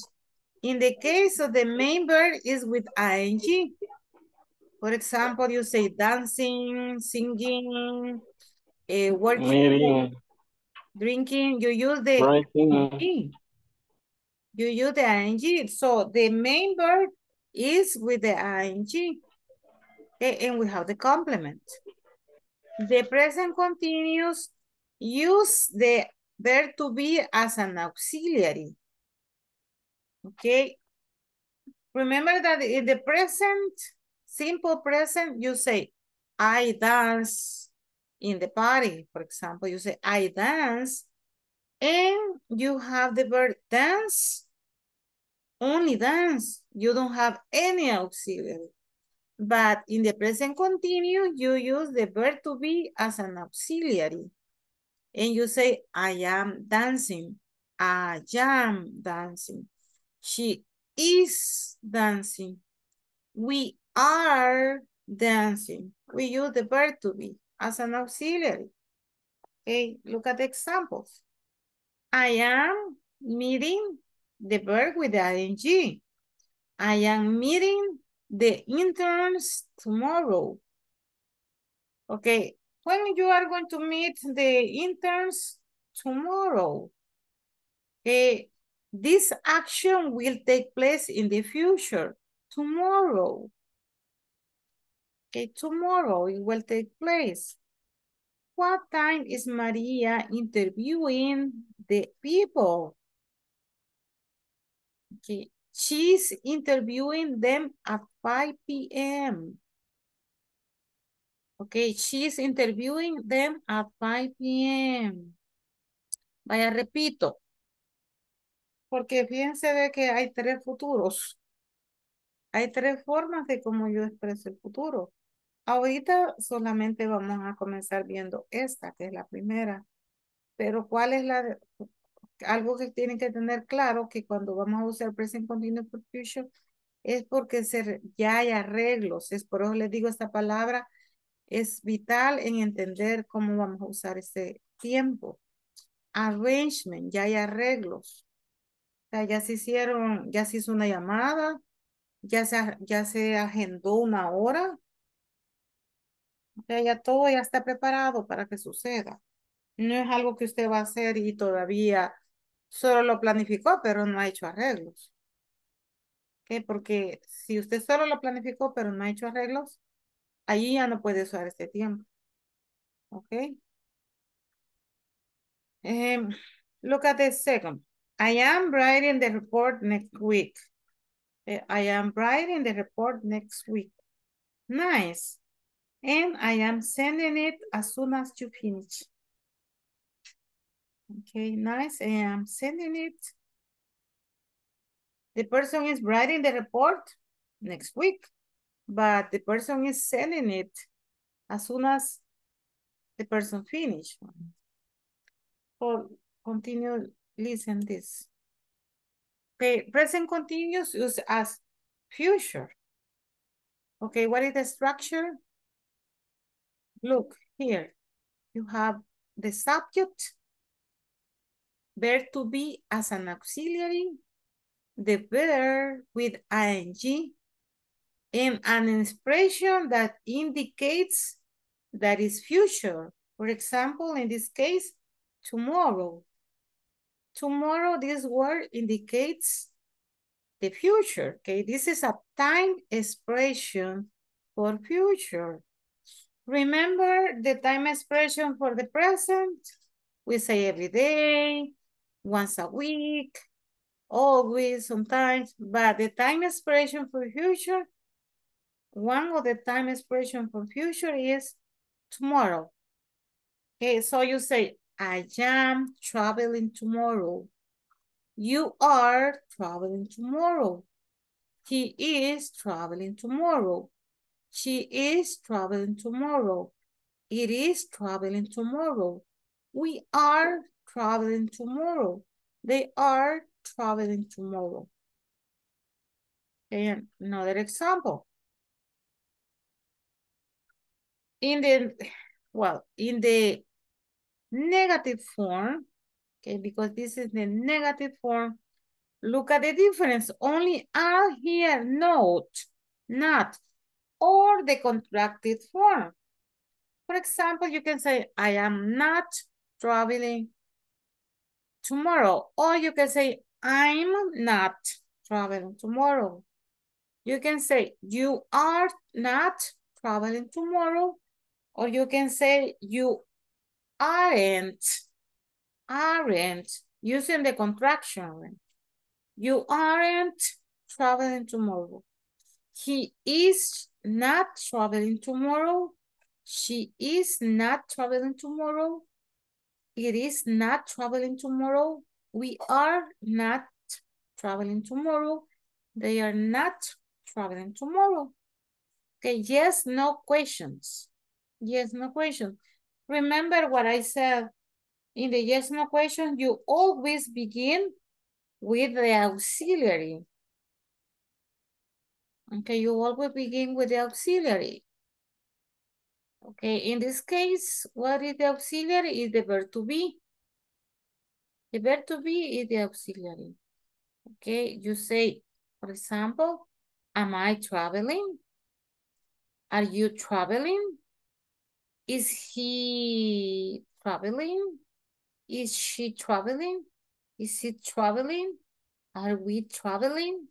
In the case of the verb is with ing. For example, you say dancing, singing, uh, working, drinking, you use the ing. You use the ing. So the main verb is with the ing. And we have the complement. The present continuous use the verb to be as an auxiliary. Okay. Remember that in the present, simple present, you say, I dance in the party. For example, you say, I dance. And you have the verb dance, only dance. You don't have any auxiliary. But in the present continuous, you use the verb to be as an auxiliary. And you say, I am dancing. I am dancing. She is dancing. We are dancing. We use the verb to be as an auxiliary. Okay, look at the examples. I am meeting the verb with the ing. I am meeting the interns tomorrow. Okay, when you are going to meet the interns tomorrow? Okay, this action will take place in the future, tomorrow. Okay, tomorrow it will take place. What time is Maria interviewing the people? Okay, she's interviewing them at 5 p.m. Okay, she's interviewing them at 5 p.m. Vaya, repito. Porque fíjense de que hay tres futuros. Hay tres formas de cómo yo expreso el futuro. Ahorita solamente vamos a comenzar viendo esta, que es la primera. Pero ¿cuál es la... Algo que tienen que tener claro que cuando vamos a usar present continuous future es porque ya hay arreglos. Es por eso les digo esta palabra es vital en entender cómo vamos a usar ese tiempo. Arrangement, ya hay arreglos. Ya se hicieron, ya se hizo una llamada, ya se agendó una hora. Sea, ya todo ya está preparado para que suceda. No es algo que usted va a hacer y todavía solo lo planificó, pero no ha hecho arreglos. ¿Okay? Porque si usted solo lo planificó, pero no ha hecho arreglos, allí ya no puede usar este tiempo. ¿Ok? Look at the second. I am writing the report next week. Uh, I am writing the report next week. Nice. And I am sending it as soon as you finish. Okay, nice. I'm sending it. The person is writing the report next week, but the person is sending it as soon as the person finish. Or continue listen this. Okay, present continuous use as future. Okay, what is the structure? Look here. You have the subject, verb to be as an auxiliary, the verb with ing, and an expression that indicates that is future. For example, in this case, tomorrow. Tomorrow, this word indicates the future, okay? This is a time expression for future. Remember the time expression for the present? We say every day, once a week, always, sometimes, but the time expression for future, one of the time expression for future is tomorrow. Okay, so you say, I am traveling tomorrow. You are traveling tomorrow. He is traveling tomorrow. She is traveling tomorrow. It is traveling tomorrow. We are traveling tomorrow. They are traveling tomorrow. And another example. In the, well, in the negative form, okay, because this is the negative form, look at the difference. Only are here, note, not, or the contracted form. For example, you can say, I am not traveling tomorrow. Or you can say, I'm not traveling tomorrow. You can say, you are not traveling tomorrow. Or you can say, you aren't, aren't, using the contraction. You aren't traveling tomorrow. He is not traveling tomorrow. She is not traveling tomorrow. It is not traveling tomorrow. We are not traveling tomorrow. They are not traveling tomorrow. Okay, yes, no questions. Yes, no questions. Remember what I said in the yes, no question, you always begin with the auxiliary. Okay, you always begin with the auxiliary. Okay, in this case, what is the auxiliary? Is the verb to be. The verb to be is the auxiliary. Okay, you say, for example, am I traveling? Are you traveling? Is he traveling? Is she traveling? Is he traveling? Are we traveling?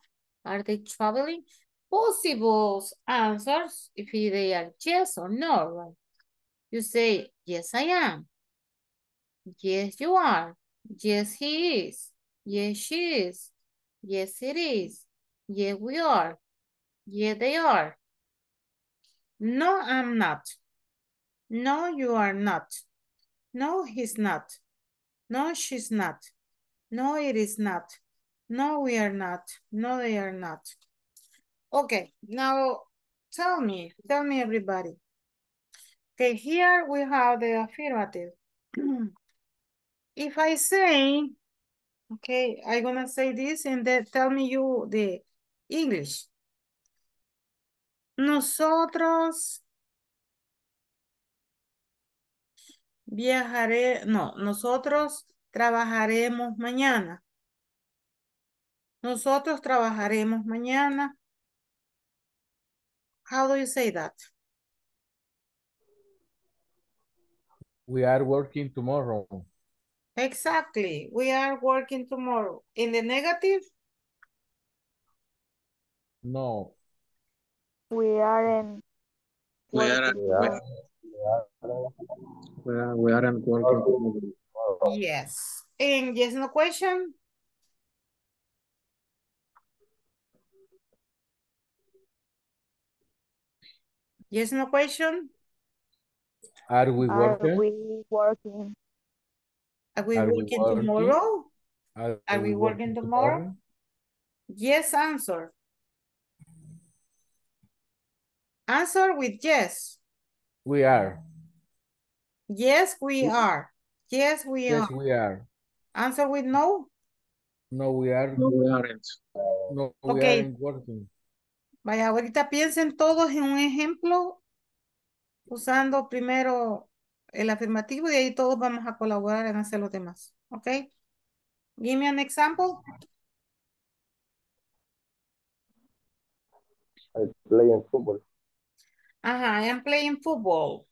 Are they traveling? Possible answers if they are yes or no, right? You say, yes, I am. Yes, you are. Yes, he is. Yes, she is. Yes, it is. Yes, we are. Yes, they are. No, I'm not. No, you are not. No, he's not. No, she's not. No, it is not. No, we are not. No, they are not. Okay, now tell me, tell me everybody. Okay, here we have the affirmative. [CLEARS THROAT] if I say, okay, I'm gonna say this and then tell me you the English. Nosotros viajaré, no, nosotros trabajaremos mañana. Nosotros trabajaremos mañana. How do you say that? We are working tomorrow. Exactly. We are working tomorrow. In the negative, No. We aren't We are, working tomorrow. We, are, we aren't working. yes. And yes, no question. Yes, no question. Are we working? Are working? we working? Are we Are we working working? tomorrow? Are, Are we working tomorrow? Yes, answer. Answer with yes. We are. Yes, we are. Yes, we Yes, are. we are. Answer with no. No, we are. no, we aren't. No, we Okay. aren't working. Vaya, ahorita piensen todos en un ejemplo usando primero el afirmativo y ahí todos vamos a colaborar en hacer los demás. ¿Ok? Give me an example. I play in football. Ajá, I am playing football.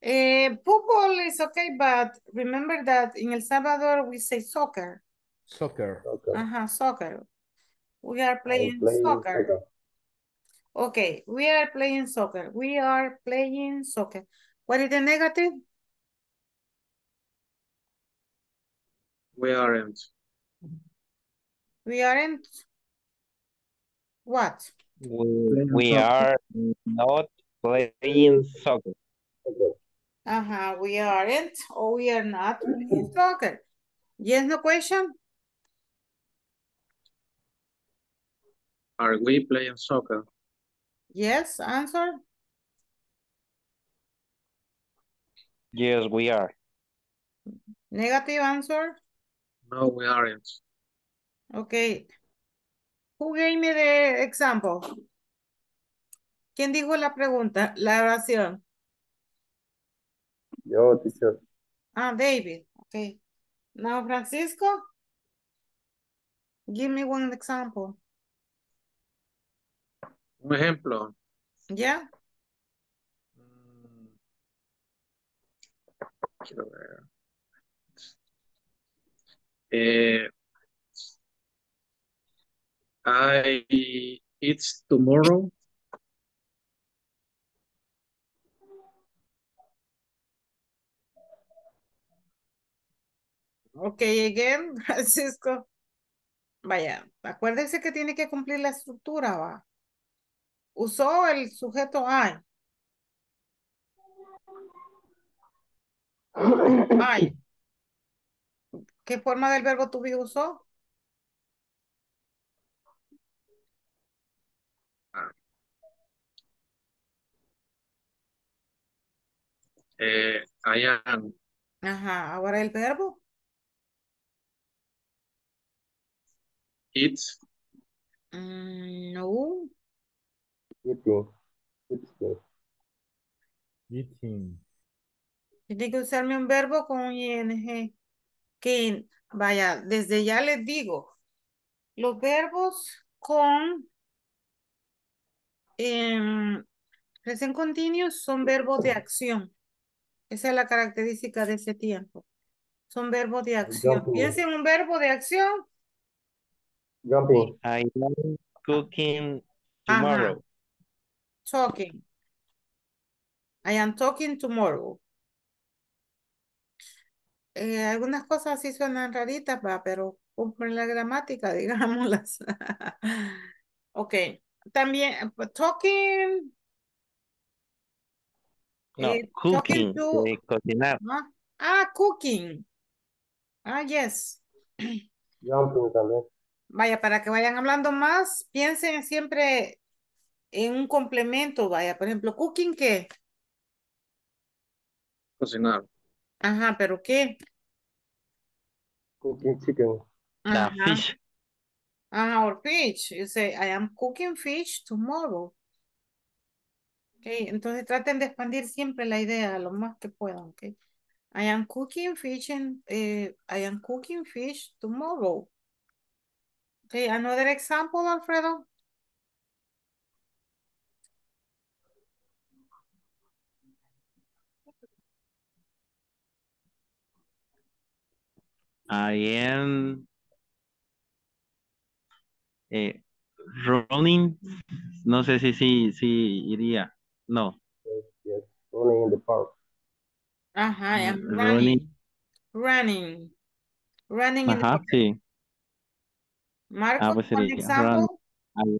Eh, football is okay, but remember that in El Salvador we say soccer. Soccer. Ajá, soccer. We are playing playing soccer. soccer. Okay, we are playing soccer. We are playing soccer. What is the negative? We aren't. We aren't. What? We, we are not playing soccer. Uh-huh, we aren't or we are not playing soccer. Yes, no question? Are we playing soccer? Yes, answer. Yes, we are. Negative answer. No, we aren't. Okay. Who gave me the example? ¿Quién dijo la pregunta, la oración? Yo, teacher. Ah, David. Okay. Now, Francisco. Give me one example. Un ejemplo. Yeah. Quiero ver. Eh, I, it's tomorrow. Okay, again, [LAUGHS] Francisco. Vaya, acuérdese que tiene que cumplir la estructura, va. Usó el sujeto I. I. ¿Qué forma del verbo to be usó? Eh, I am. Ajá, ahora el verbo. It's. Mm, no. Eating. Eating. Eating. Tiene que usarme un verbo con un ing. Que, vaya, desde ya les digo, los verbos con em, present continuous son verbos de acción. Esa es la característica de ese tiempo. Son verbos de acción. Piensen en un verbo de acción. Jumping. I am cooking Ajá. Talking. I am talking tomorrow. Eh, algunas cosas sí suenan raritas, va, pero cumplen la gramática, [LAUGHS] digámoslas. ok. También, eh, talking. No, eh, cooking, to- de cocinar. ah, ah, cooking. Ah, yes. [CLEARS THROAT] Jumping también. Vaya, para que vayan hablando más, piensen siempre en un complemento, vaya. Por ejemplo, cooking, ¿qué? Cocinar. Ajá, ¿pero qué? Cooking chicken. La Ajá. fish. Ah, or fish. You say, I am cooking fish tomorrow. Okay, entonces traten de expandir siempre la idea lo más que puedan, okay? I am cooking fish and, eh, I am cooking fish tomorrow. Okay, another example, Alfredo. I am eh, running. No sé si sí si iría. No. Yes, yes. Running in the park. Ajá, I am running. running. Running. Running in the Ajá, park. sí. Marco, Ah, pues one sería run. example. I-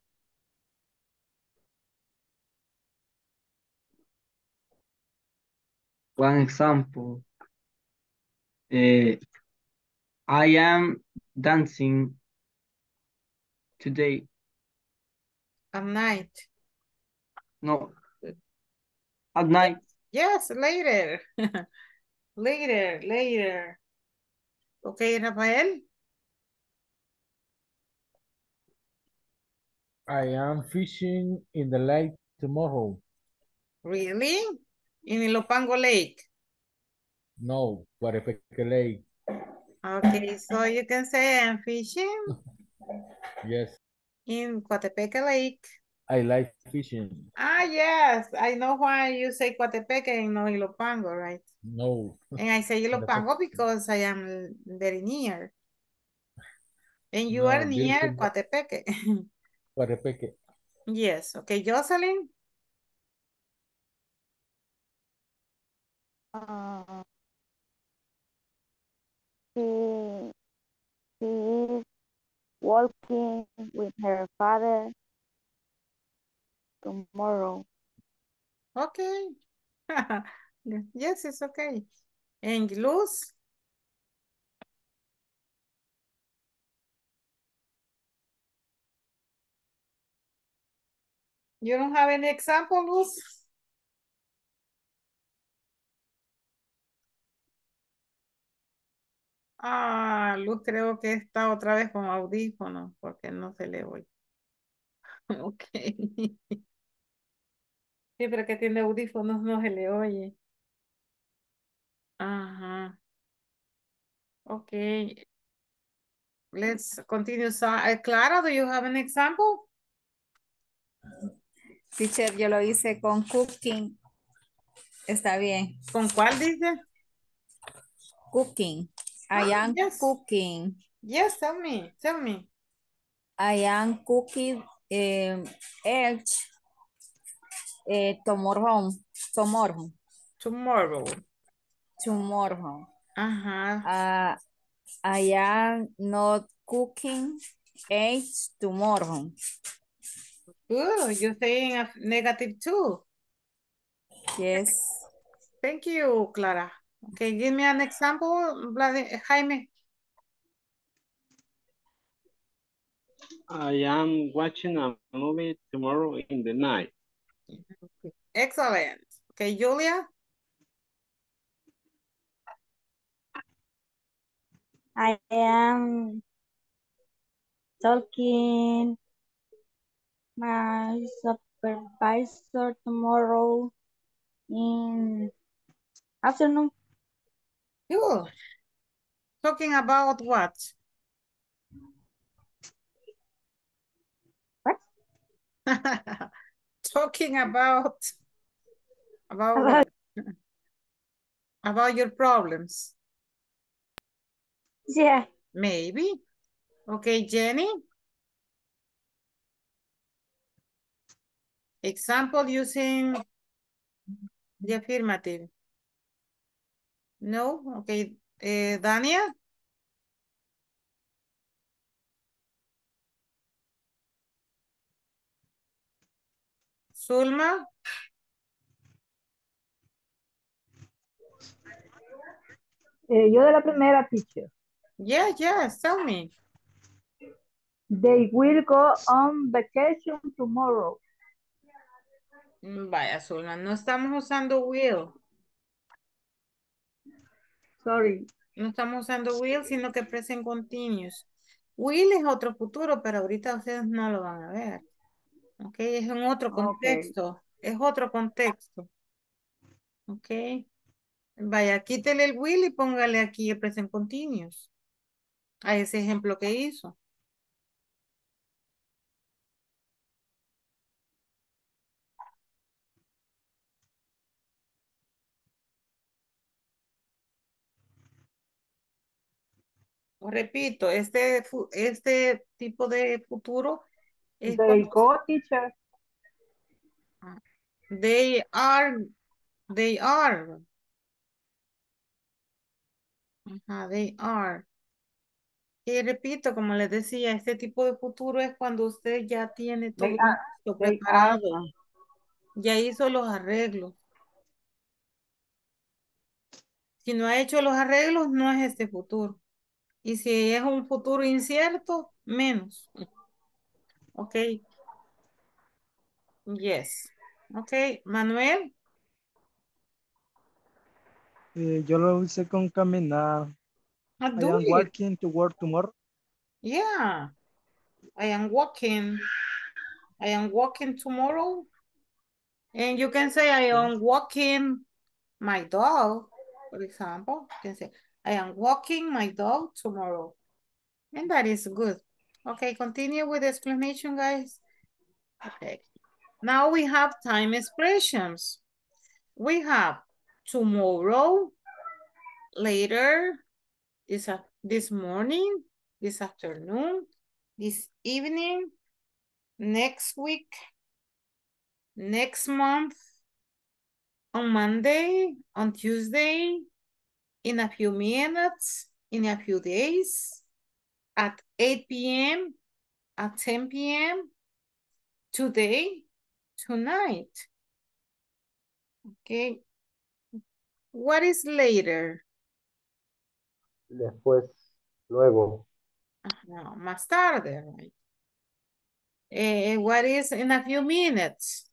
One example. Eh, I am dancing today. At night. No. At night. Yes, later. [LAUGHS] Later, later. Okay, Rafael. I am fishing in the lake tomorrow. Really? In Ilopango Lake. No, Guarepeque Lake. Okay, so you can say I'm fishing [LAUGHS] Yes, in Coatepeque Lake. I like fishing. Ah, yes, I know why you say Coatepeque and no Ilopango, right? No, And I say the [LAUGHS] Ilopango because I am very near. And you no, are near beautiful Coatepeque. [LAUGHS] Yes, okay, Jocelyn. Uh, she, she is walking with her father tomorrow. Okay. [LAUGHS] Yes, it's okay. And Luz? You don't have any example, Luz? Ah, Luz creo que está otra vez con audífonos porque no se le oye. [LAUGHS] Ok. Siempre que tiene audífonos no se le oye. Ajá. Ok. Let's continue. Sa- eh, Clara, do you have an example? Teacher, yo lo hice con cooking. Está bien. ¿Con cuál dice? Cooking. I Ah, am yes. cooking. Yes, tell me, tell me. I am cooking um, eggs eh, tomorrow. Tomorrow. Tomorrow. Tomorrow. Ajá. Uh, I am not cooking eggs tomorrow. Good. You're saying a negative two. Yes. Thank you, Clara. Okay, give me an example, Vladi- Jaime. I am watching a movie tomorrow in the night. Excellent. Okay, Julia. I am talking my supervisor tomorrow in afternoon. Good. Talking about what? What? [LAUGHS] Talking about about About- [LAUGHS] About your problems. Yeah. Maybe. Okay, Jenny. Example using the affirmative. No, okay. Eh, Dania. Zulma. Eh, yo de la primera, teacher. Yeah, yes, tell me. They will go on vacation tomorrow. Mm, Vaya, Zulma, no estamos usando will. Sorry. No estamos usando will, sino que present continuous. Will es otro futuro, pero ahorita ustedes no lo van a ver. Ok, es en otro contexto. Es otro contexto. Ok. Vaya, quítele el will y póngale aquí el present continuous. A ese ejemplo que hizo. Repito, este, este tipo de futuro es They go, teacher. They are, they are. Ajá, they are. Y repito, como les decía, este tipo de futuro es cuando usted ya tiene todo are- preparado, ya hizo los arreglos. Si no ha hecho los arreglos, no es este futuro. Y si es un futuro incierto, menos. Ok. Yes. Ok, Manuel. Eh, yo lo hice con caminar. Ah, I am walking to work tomorrow. Yeah. I am walking. I am walking tomorrow. And you can say I am walking my dog, for example. You can say I am walking my dog tomorrow. And that is good. Okay, continue with the explanation, guys. Okay. Now we have time expressions. We have tomorrow, later, this, af- this morning, this afternoon, this evening, next week, next month, on Monday, on Tuesday, in a few minutes, in a few days, at 8 p.m., at 10 p.m., today, tonight. Okay. What is later? Después, luego, Ajá, más tarde, right? Eh, what is in a few minutes?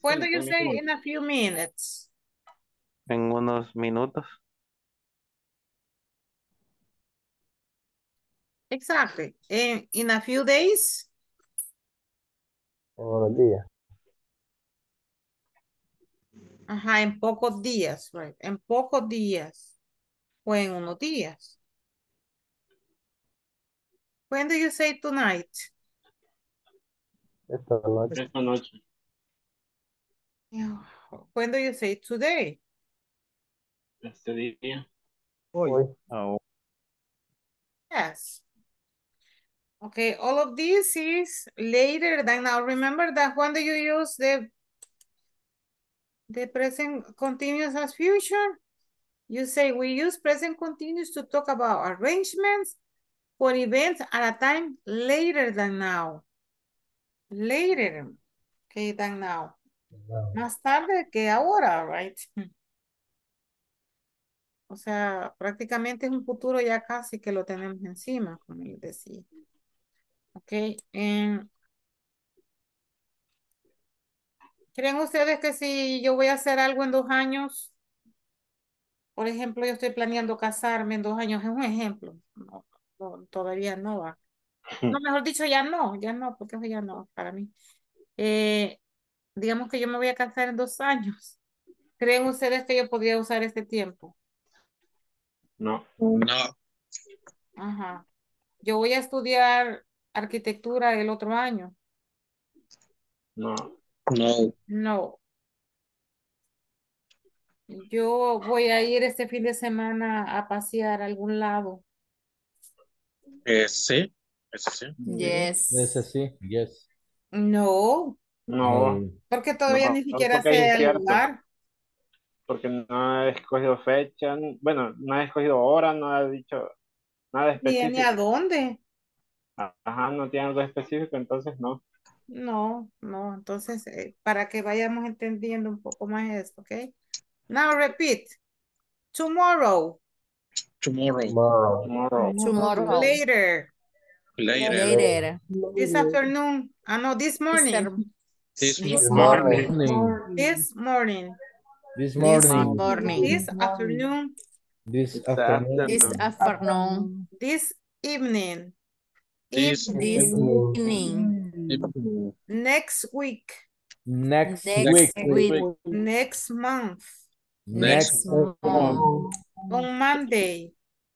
When do you say in a few minutes? En unos minutos. Exactly. In, in a few days? en unos días. Ajá, en pocos días, right? En pocos días. O en unos días. When do you say tonight? Esta noche, Esta noche. [SIGHS] When do you say today? Este día. Hoy. Oh, Yes. Okay, all of this is later than now. Remember that when do you use the the present continuous as future? You say we use present continuous to talk about arrangements for events at a time later than now. Later, okay, than now. Más tarde que ahora, right? [LAUGHS] O sea, prácticamente es un futuro ya casi que lo tenemos encima, como yo decía. Ok, em, ¿creen ustedes que si yo voy a hacer algo en dos años, por ejemplo, yo estoy planeando casarme en dos años, es un ejemplo, no, no, todavía no va. [LAUGHS] No, mejor dicho, ya no, ya no, porque eso ya no para mí. Eh, digamos que yo me voy a casar en dos años. ¿Creen ustedes que yo podría usar este tiempo? No. No. Ajá. Yo voy a estudiar arquitectura el otro año. No. No. No. Yo voy a ir este fin de semana a pasear a algún lado. Eh, sí. Eso sí. Yes. Ese sí, yes. No, No. No. porque todavía No, ni siquiera sé el lugar. Porque no he escogido fecha, bueno, no he escogido hora, no he dicho nada Ni, ni a específico. dónde. Ajá, no tiene algo específico, entonces no. No, no. Entonces, eh, para que vayamos entendiendo un poco más esto, ¿ok? Now repeat. Tomorrow, Tomorrow. Tomorrow. Tomorrow. Tomorrow. later, Later. Later. this afternoon. Ah, no, this morning. This This morning. morning. Morning. This morning. This This morning. morning. This afternoon. This This afternoon. This afternoon. afternoon. This evening. This This Evening. evening. Next week. Next Next week. week. Next month. Next Next month. On Monday.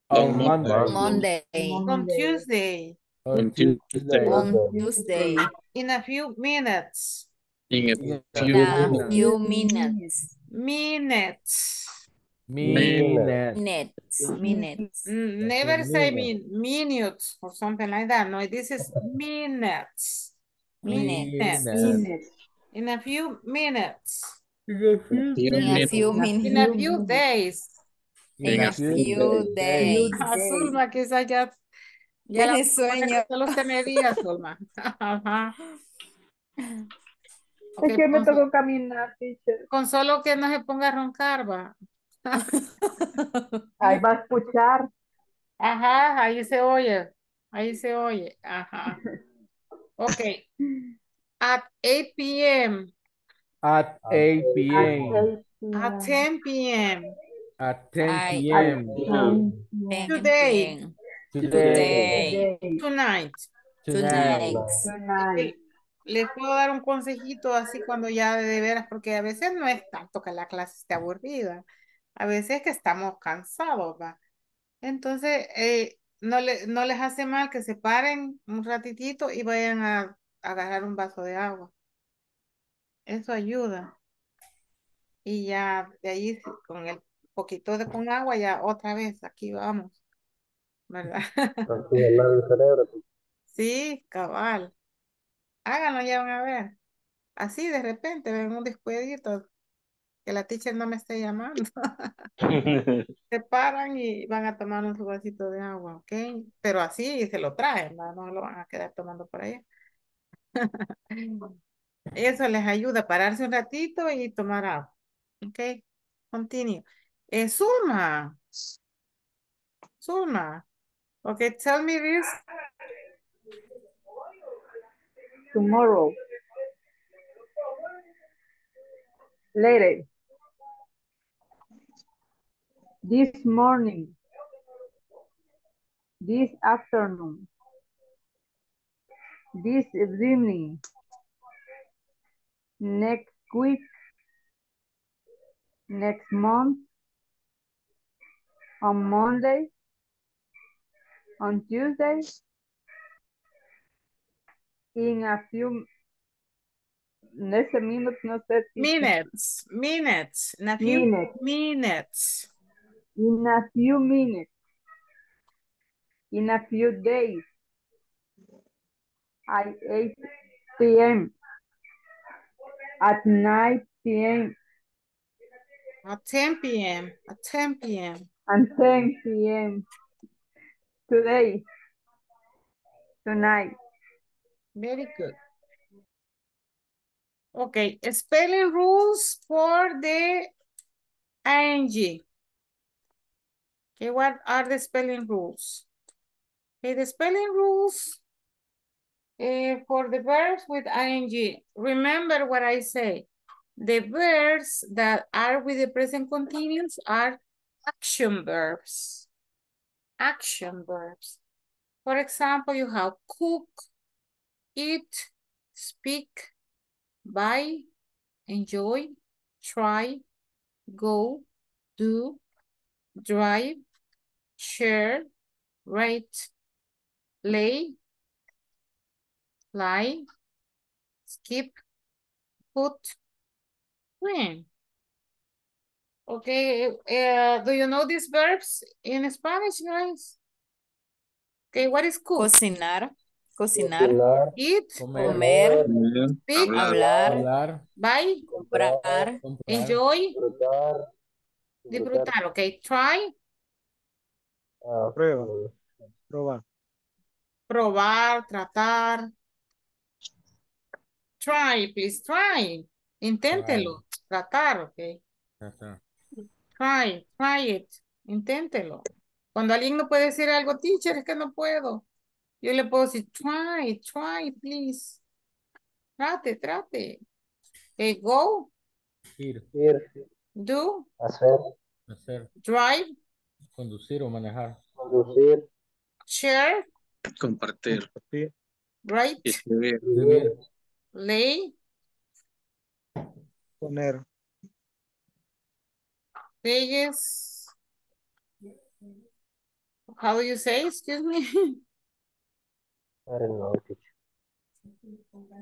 on On Monday. Monday. On Tuesday. On On Tuesday. On Tuesday. In a few minutes. In a few minutes. few minutes. Minutes. Minute. Minutes. Minutes. Mm, Never say min minutes or something like that. No, this is minutes. Minutes. Minute. In a few minutes. Few In a minutes. few In a minutes. few days. In a few days. Ah, Zulma, quizás ya, ya Tiene sueño. solo se me diga, Zulma. [LAUGHS] Ajá. Es que me tocó caminar, teacher. con solo que no se ponga a roncar, va. Ahí [LAUGHS] va a escuchar. Ajá, ahí se oye. Ahí se oye. Ajá. Ok. [LAUGHS] At 8 p.m. At 8 p.m. At 10 p.m. At 10 I- p.m. Today. Today. Today. Today. Tonight. Tonight. Ok, Les puedo dar un consejito así cuando ya de veras, porque a veces no es tanto que la clase esté aburrida, a veces que estamos cansados, ¿va? Entonces, eh, no, le, no les hace mal que se paren un ratitito y vayan a, a agarrar un vaso de agua. Eso ayuda. Y ya de ahí con el poquito de con agua, ya otra vez aquí vamos, ¿verdad? Cerebro. [LAUGHS] Sí, cabal. Háganlo, ya van a ver. Así de repente ven un descuidito que la teacher no me esté llamando. [LAUGHS] [LAUGHS] Se paran y van a tomar un vasito de agua, ¿ok? Pero así se lo traen. No lo van a quedar tomando por ahí. [LAUGHS] Eso les ayuda a pararse un ratito y tomar agua. ¿Ok? Continue. Eh, Zulma. Zulma. Okay, tell me this. Tomorrow. Later. This morning. This afternoon. This evening. Next week. Next month. On Monday. On Tuesday. In a few en ese minuto, no. Minutes, minutes, in a few Minutes. minutes. In a few minutes. In a few days. At 8 p.m. At 9 p.m. At 10 p.m. At 10 p.m. and 10 p.m. Today. Tonight. Very good. Okay, spelling rules for the ing. Okay, what are the spelling rules? Okay, the spelling rules eh, for the verbs with ing. Remember what I say. The verbs that are with the present continuous are action verbs. Action verbs. For example, you have cook, eat, speak, buy, enjoy, try, go, do, drive, share, write, lay, lie, skip, put, win. Okay, uh, do you know these verbs in Spanish, guys? Okay, what is cook? Cocinar, cocinar, Cocinar, Eat, comer, speak, hablar, Hablar, buy, comprar, comprar, enjoy, disfrutar, disfrutar. Okay, try, ah, Prueba. Probar. probar, tratar. Try, please, try. Inténtelo. Tratar, ok. Try, try it. Inténtelo. Cuando alguien no puede decir algo, teacher, es que no puedo. Yo le puedo decir, try, try, please. Trate, trate. Okay, go, Ir, ir, do, hacer, hacer, drive, conducir o manejar. conducir, share, Compartir. Write, Escribir. Escribir, lay, Poner. Reyes. How do you say, excuse me? [LAUGHS] I don't know.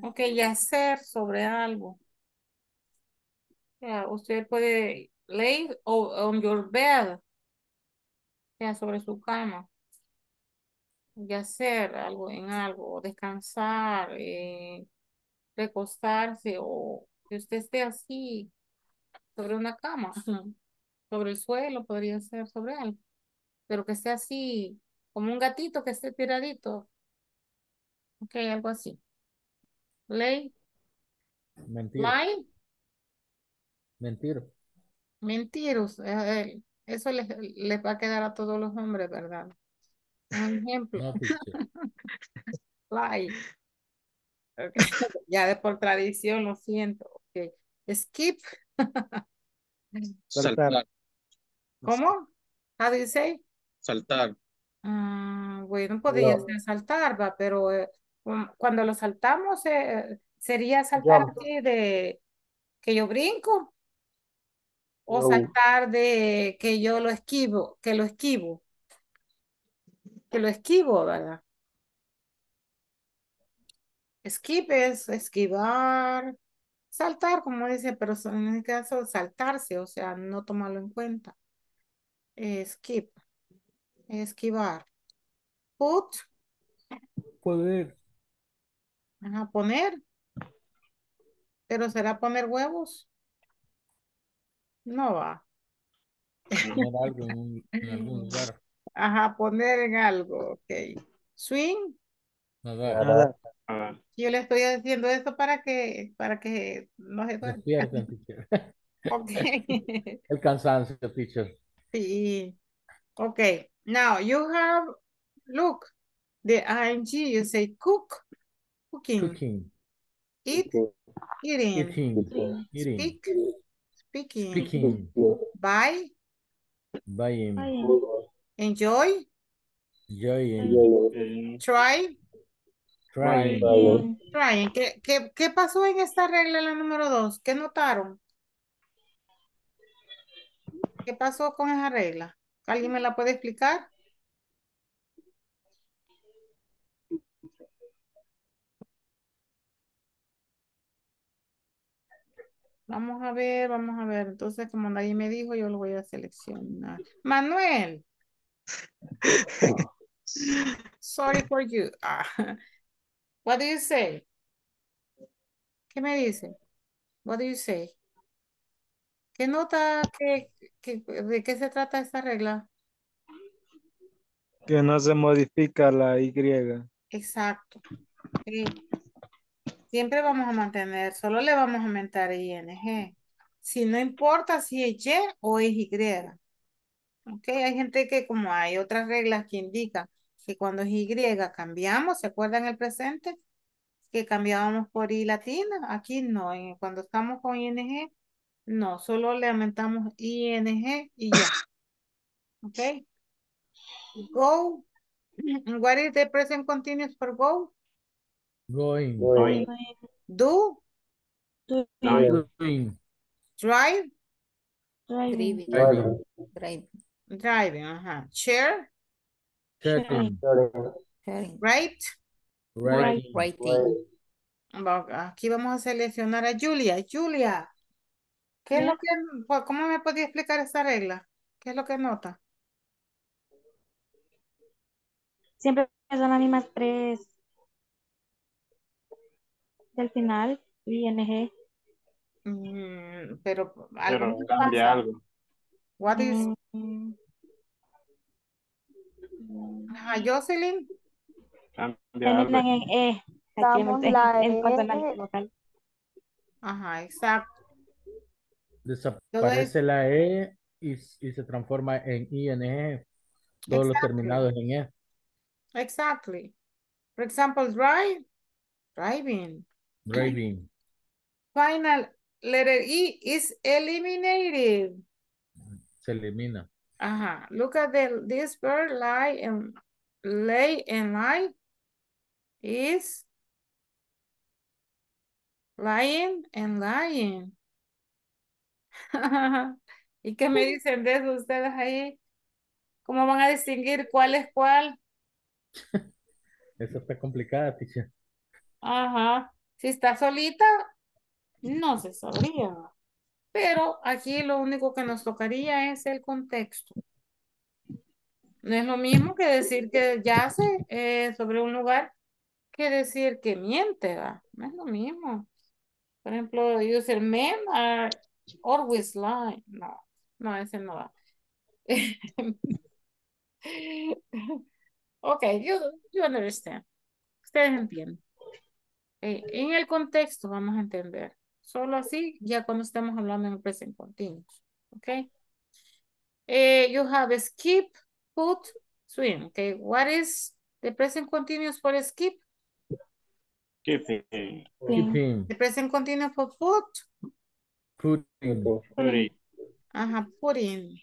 Ok, y hacer sobre algo. Ya, usted puede lay on your bed. Ya, sobre su cama. Y hacer algo en algo, descansar, eh, recostarse, o que usted esté así, sobre una cama, [LAUGHS] sobre el suelo, podría ser sobre algo. Pero que esté así, como un gatito que esté tiradito. Ok, algo así. Lay, mentir, lie. mentir. Mentiros, eh, eso les, les va a quedar a todos los hombres, ¿verdad? Un ejemplo, No, [LAUGHS] teacher. lie. Ok, [LAUGHS] Ya de por tradición, lo siento. ok. Skip, Saltar. ¿cómo? How do you say? Saltar. Ah, bueno, podría No. ser saltar, va, pero eh, cuando lo saltamos, eh, sería saltar así de que yo brinco o No. saltar de que yo lo esquivo, que lo esquivo, que lo esquivo, ¿verdad? Skip es esquivar, saltar, como dice, pero en este caso saltarse, o sea, no tomarlo en cuenta. Eh, skip, esquivar. Put, Poder. Ajá, poner. Pero ¿será poner huevos? No va. Poner algo en, un- en algún [LAUGHS] lugar. Ajá, poner en algo, ok. Swing. Nada. Yo le estoy diciendo esto para que, para que no se. Despierten, [LAUGHS] teacher. [LAUGHS] Ok. El cansancio, teacher. Sí. Okay. Now you have, look, the ing, you say cook, cooking, Cooking. eat, eating, Eating. Eating. speak, speaking, Speaking. buy, Buying. enjoy, Enjoying. try, Trying. trying. ¿Qué, qué, qué pasó en esta regla, la número dos? ¿Qué notaron? ¿Qué pasó con esa regla? ¿Alguien me la puede explicar? Vamos a ver, vamos a ver. Entonces, como nadie me dijo, yo lo voy a seleccionar. Manuel. Sorry [LAUGHS] for you. Ah, What do you say? ¿Qué me dice? What do you say? ¿Qué nota, qué- de qué se trata esta regla? Que no se modifica la Y. Exacto. Sí. Siempre vamos a mantener, solo le vamos a aumentar ing. Si no importa si es Y o es Y. Ok, hay gente que como hay otras reglas que indican que cuando es Y cambiamos, ¿se acuerdan el presente? Que cambiábamos por I latina. Aquí no, cuando estamos con ing, no, solo le aumentamos ing y ya. Ok. Go, What is the present continuous for go? Going. Going. Do, Going. Doing. drive, Driving. Driving. Driving. driving, ajá. Share, Checking. Sharing. write. Writing. Writing. Aquí vamos a seleccionar a Julia. Julia, ¿qué es lo que, pues, cómo me podía explicar esta regla? ¿Qué es lo que nota? Siempre son las mismas tres del final, ING. Mm, pero algo Pero cambia pasa. algo. What is, Mm, ajá, Jocelyn? Cambia algo. en E. Damos en- la en E. vocal. Ajá, exacto. Desaparece la E y, y se transforma en ING. Todos los Exactly. terminados en E. Exactly. For example, drive, driving. Driving. Final letter E is eliminated. Se elimina. Ajá. Look at the, this bird lie and lay and lie is lying and lying. [LAUGHS] ¿Y qué me dicen de eso ustedes ahí? ¿Cómo van a distinguir cuál es cuál? [LAUGHS] Esa está complicada, teacher. Ajá. Si está solita, no se sabría. Pero aquí lo único que nos tocaría es el contexto. No es lo mismo que decir que yace eh, sobre un lugar que decir que miente, ¿va? No es lo mismo. Por ejemplo, user men are always lying. No, no, ese no va. [LAUGHS] Ok, you, you understand. Ustedes entienden. Eh, en el contexto vamos a entender. Solo así, ya cuando estemos hablando en el present continuous. Ok. Eh, you have skip, put, swim. Okay, what is the present continuous for skip? Keeping. Keeping. The present continuous for put? Putting. Putting. Ajá, putting.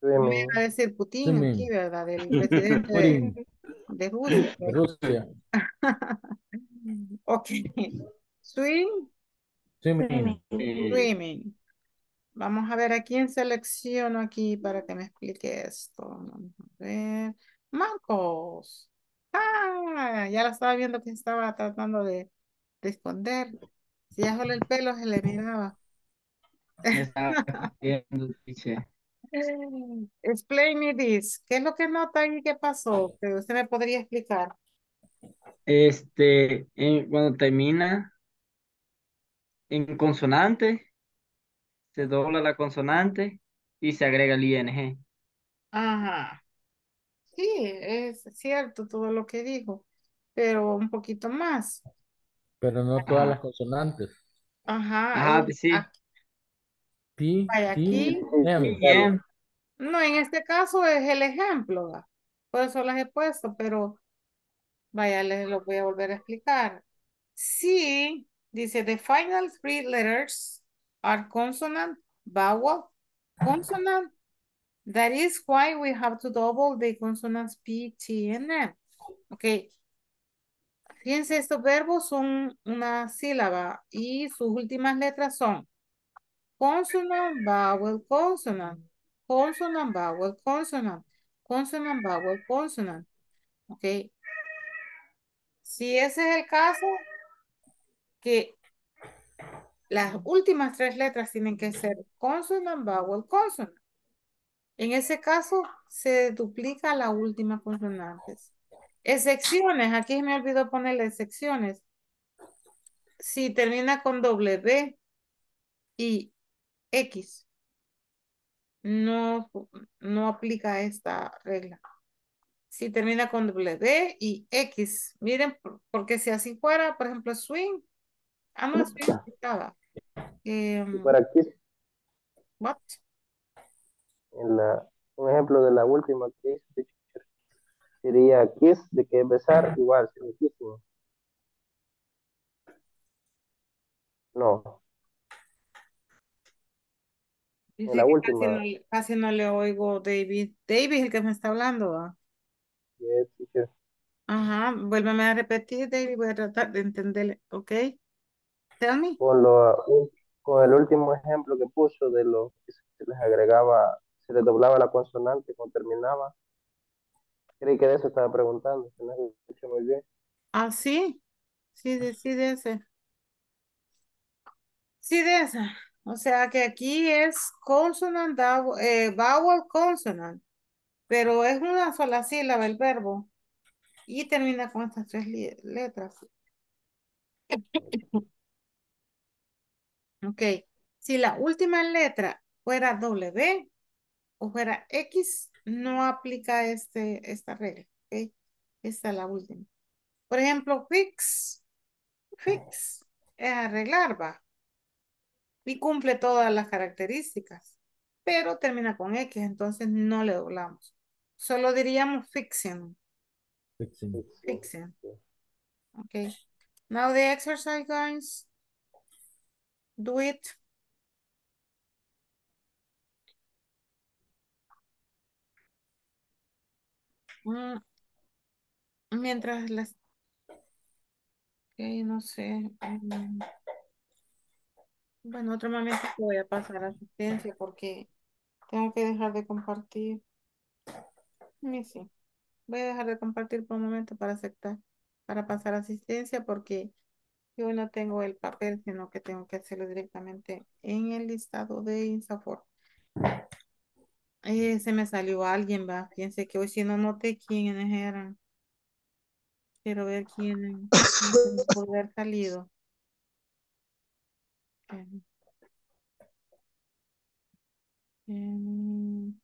Me Swimming. iba a decir Putin aquí, ¿verdad? Del [LAUGHS] presidente Putting. de, de Rusia. pero- Rusia. [LAUGHS] Ok. Swim, Swimming. swimming. Vamos a ver a quién selecciono aquí para que me explique esto. Vamos a ver. Marcos. Ah, ya la estaba viendo que estaba tratando de, de esconder. Si ya solo el pelo se le miraba. Explain me this. ¿Qué es lo que nota ahí? ¿Qué pasó? Que usted me podría explicar. Este, en- cuando termina en consonante, se dobla la consonante y se agrega el ing. Ajá. Sí, es cierto todo lo que dijo, pero un poquito más. Pero no todas las consonantes. Ajá. Ajá, y sí. aquí- P, vaya, aquí. M. No, en este caso es el ejemplo, ¿va? Por eso las he puesto, pero vaya, les lo voy a volver a explicar. Sí, dice, the final three letters are consonant, vowel, consonant. That is why we have to double the consonants P, T, and M. Ok. Fíjense, estos verbos son una sílaba y sus últimas letras son consonant, vowel, consonant, consonant, vowel, consonant, consonant, vowel, consonant. Ok. Si ese es el caso, que las últimas tres letras tienen que ser consonant, vowel, consonant. En ese caso, se duplica la última consonante. Excepciones, aquí me olvidó ponerle excepciones. Si termina con W y X, no, no aplica esta regla. Si termina con W y X, miren, por- porque si así fuera, por ejemplo, swing, ah, no, swing estaba. Para Kiss, what? en la, un ejemplo de la última que hice, sería Kiss, de que es besar, igual, sería kissing. No, Dice En la última. casi no, le- casi no le oigo, David. David es el que me está hablando, ¿va? Yes, teacher. Ajá, vuélveme a repetir, David, voy a tratar de entenderle, ¿ok? Tell me. Con, lo, con el último ejemplo que puso de lo que se les agregaba, se les doblaba la consonante cuando terminaba. Creí que de eso estaba preguntando, que no escuché muy bien. Ah, sí, sí, de, sí, de ese. Sí, de esa. O sea que aquí es consonant, eh, vowel, consonant, pero es una sola sílaba el verbo y termina con estas tres letras. Ok, si la última letra fuera W o fuera X, no aplica este, esta regla. Esta es la última. Por ejemplo, fix, fix, es arreglar, va. Y cumple todas las características, pero termina con X, entonces no le doblamos. Solo diríamos fixing, Fixing. fixing. Okay. Now the exercise, guys. Do it. Mm, Mientras las... Ok, no sé. Bueno, otro momento que voy a pasar asistencia porque tengo que dejar de compartir. Y sí, voy a dejar de compartir por un momento para aceptar, para pasar asistencia porque yo no tengo el papel, sino que tengo que hacerlo directamente en el listado de Insafor. Eh, se me salió alguien, va. Fíjense que hoy sí no noté quiénes eran. Quiero ver quién [LAUGHS] puede haber salido. Em,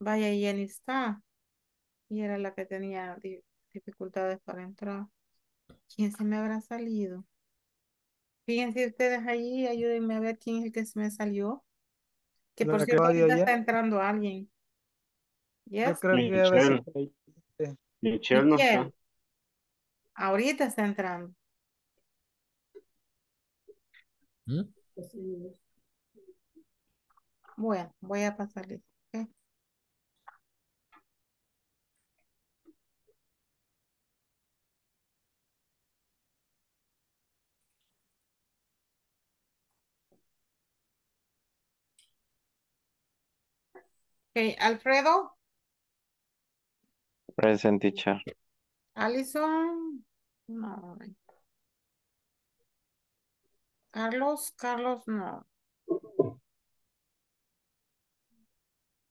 Vaya, Jenny está. Y era la que tenía di- dificultades para entrar. ¿Quién se me habrá salido? Fíjense ustedes allí, ayúdenme a ver quién es el que se me salió. Que por La cierto, ahorita está entrando alguien. Yo Yes, creo que. Michelle. Michelle no está. Ahorita está entrando. ¿Mm? Bueno, voy a pasarle. ¿ok? Ok, Alfredo, Present teacher. Alison, no. Carlos, Carlos, no.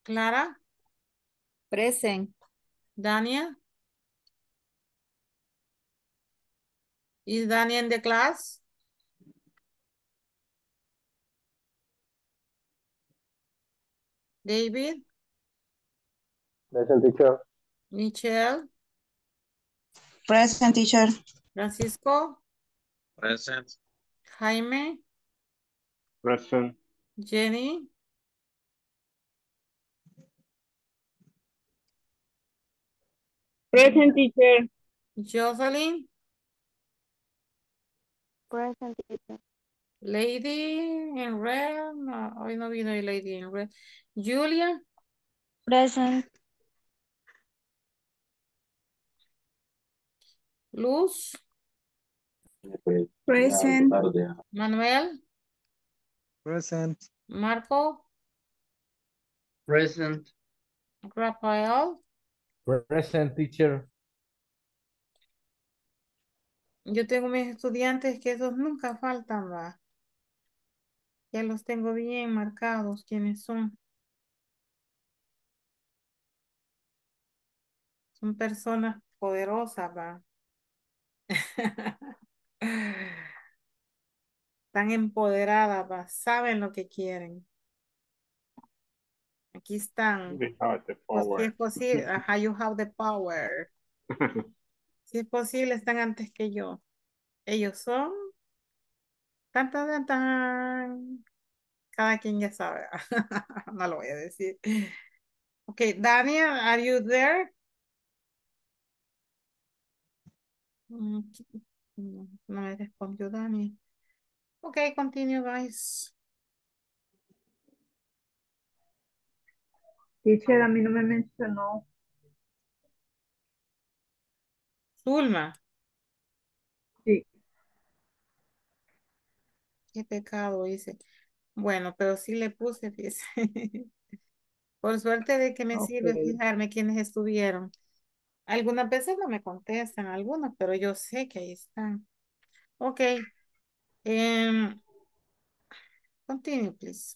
Clara, Present. Dania. Is Dania in the class? David, Present teacher. Michelle, Present teacher. Francisco, Present. Jaime, Present. Jenny, Present teacher. Jocelyn, Present teacher. Lady in red. No, hoy no vino el Lady in red. Julia, Present. Luz, Present. Manuel, Present. Marco, Present. Rafael. Present teacher. Yo tengo mis estudiantes que esos nunca faltan, va. Ya los tengo bien marcados quiénes son. Son personas poderosas, va. [LAUGHS] Están empoderadas. Saben lo que quieren. Aquí están. Pues si es posible, [LAUGHS] ajá, you have the power. Si es posible, están antes que yo. Ellos son. Tan, tan, tan, tan. Cada quien ya sabe. [LAUGHS] No lo voy a decir. Ok, Daniel, are you there? No, no me respondió Daniel. Ok, continue, guys. Teacher, a mí no me mencionó. Zulma, Sí. qué pecado, dice. Bueno, pero sí le puse, [LAUGHS] dice. Por suerte de que me sirve fijarme quiénes estuvieron. Algunas veces no me contestan, algunas, pero yo sé que ahí están. Ok. em, continue, please.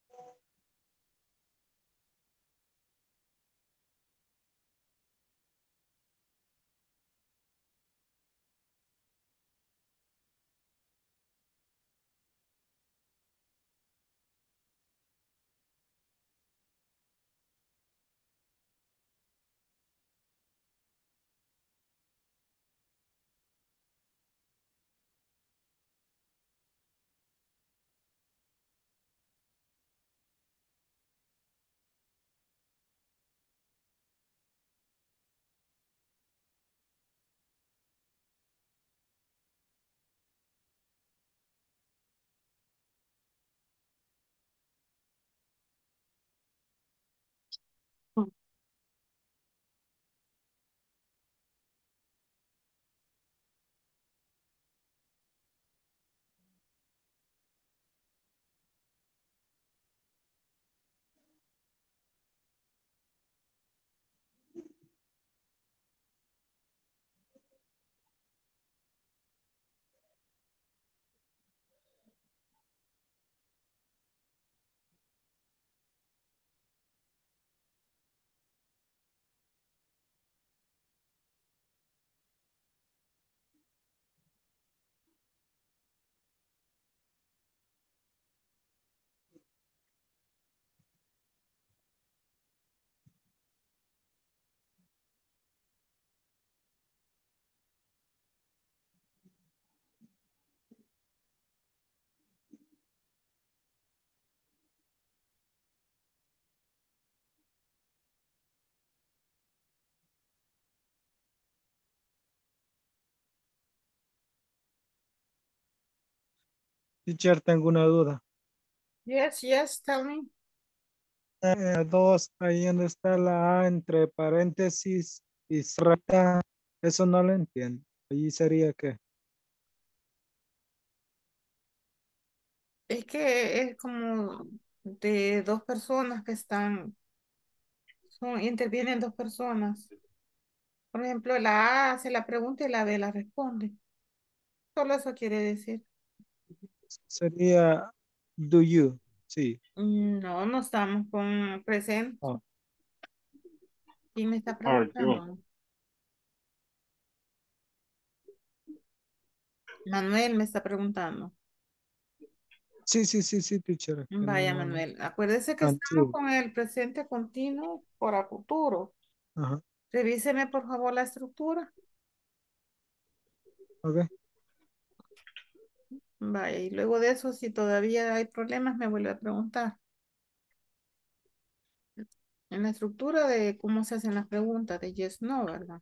Teacher, tengo una duda. Yes, yes, tell me. Eh, dos, ahí donde está la A entre paréntesis y cerrada, eso no lo entiendo. Allí sería que, Es que es como de dos personas que están, son, intervienen dos personas. Por ejemplo, la A hace la pregunta y la B la responde. Solo eso quiere decir. Sería do you, sí. Mm, No, no estamos con presente. Oh. ¿Quién me está preguntando? Manuel me está preguntando. Sí, sí, sí, sí, teacher. Vaya, no- Manuel, acuérdese que estamos con el presente continuo por a futuro. Ajá, Revíseme, por favor, la estructura. ok. Vaya, y luego de eso, si todavía hay problemas, me vuelve a preguntar. En la estructura de cómo se hacen las preguntas de yes, no, ¿verdad?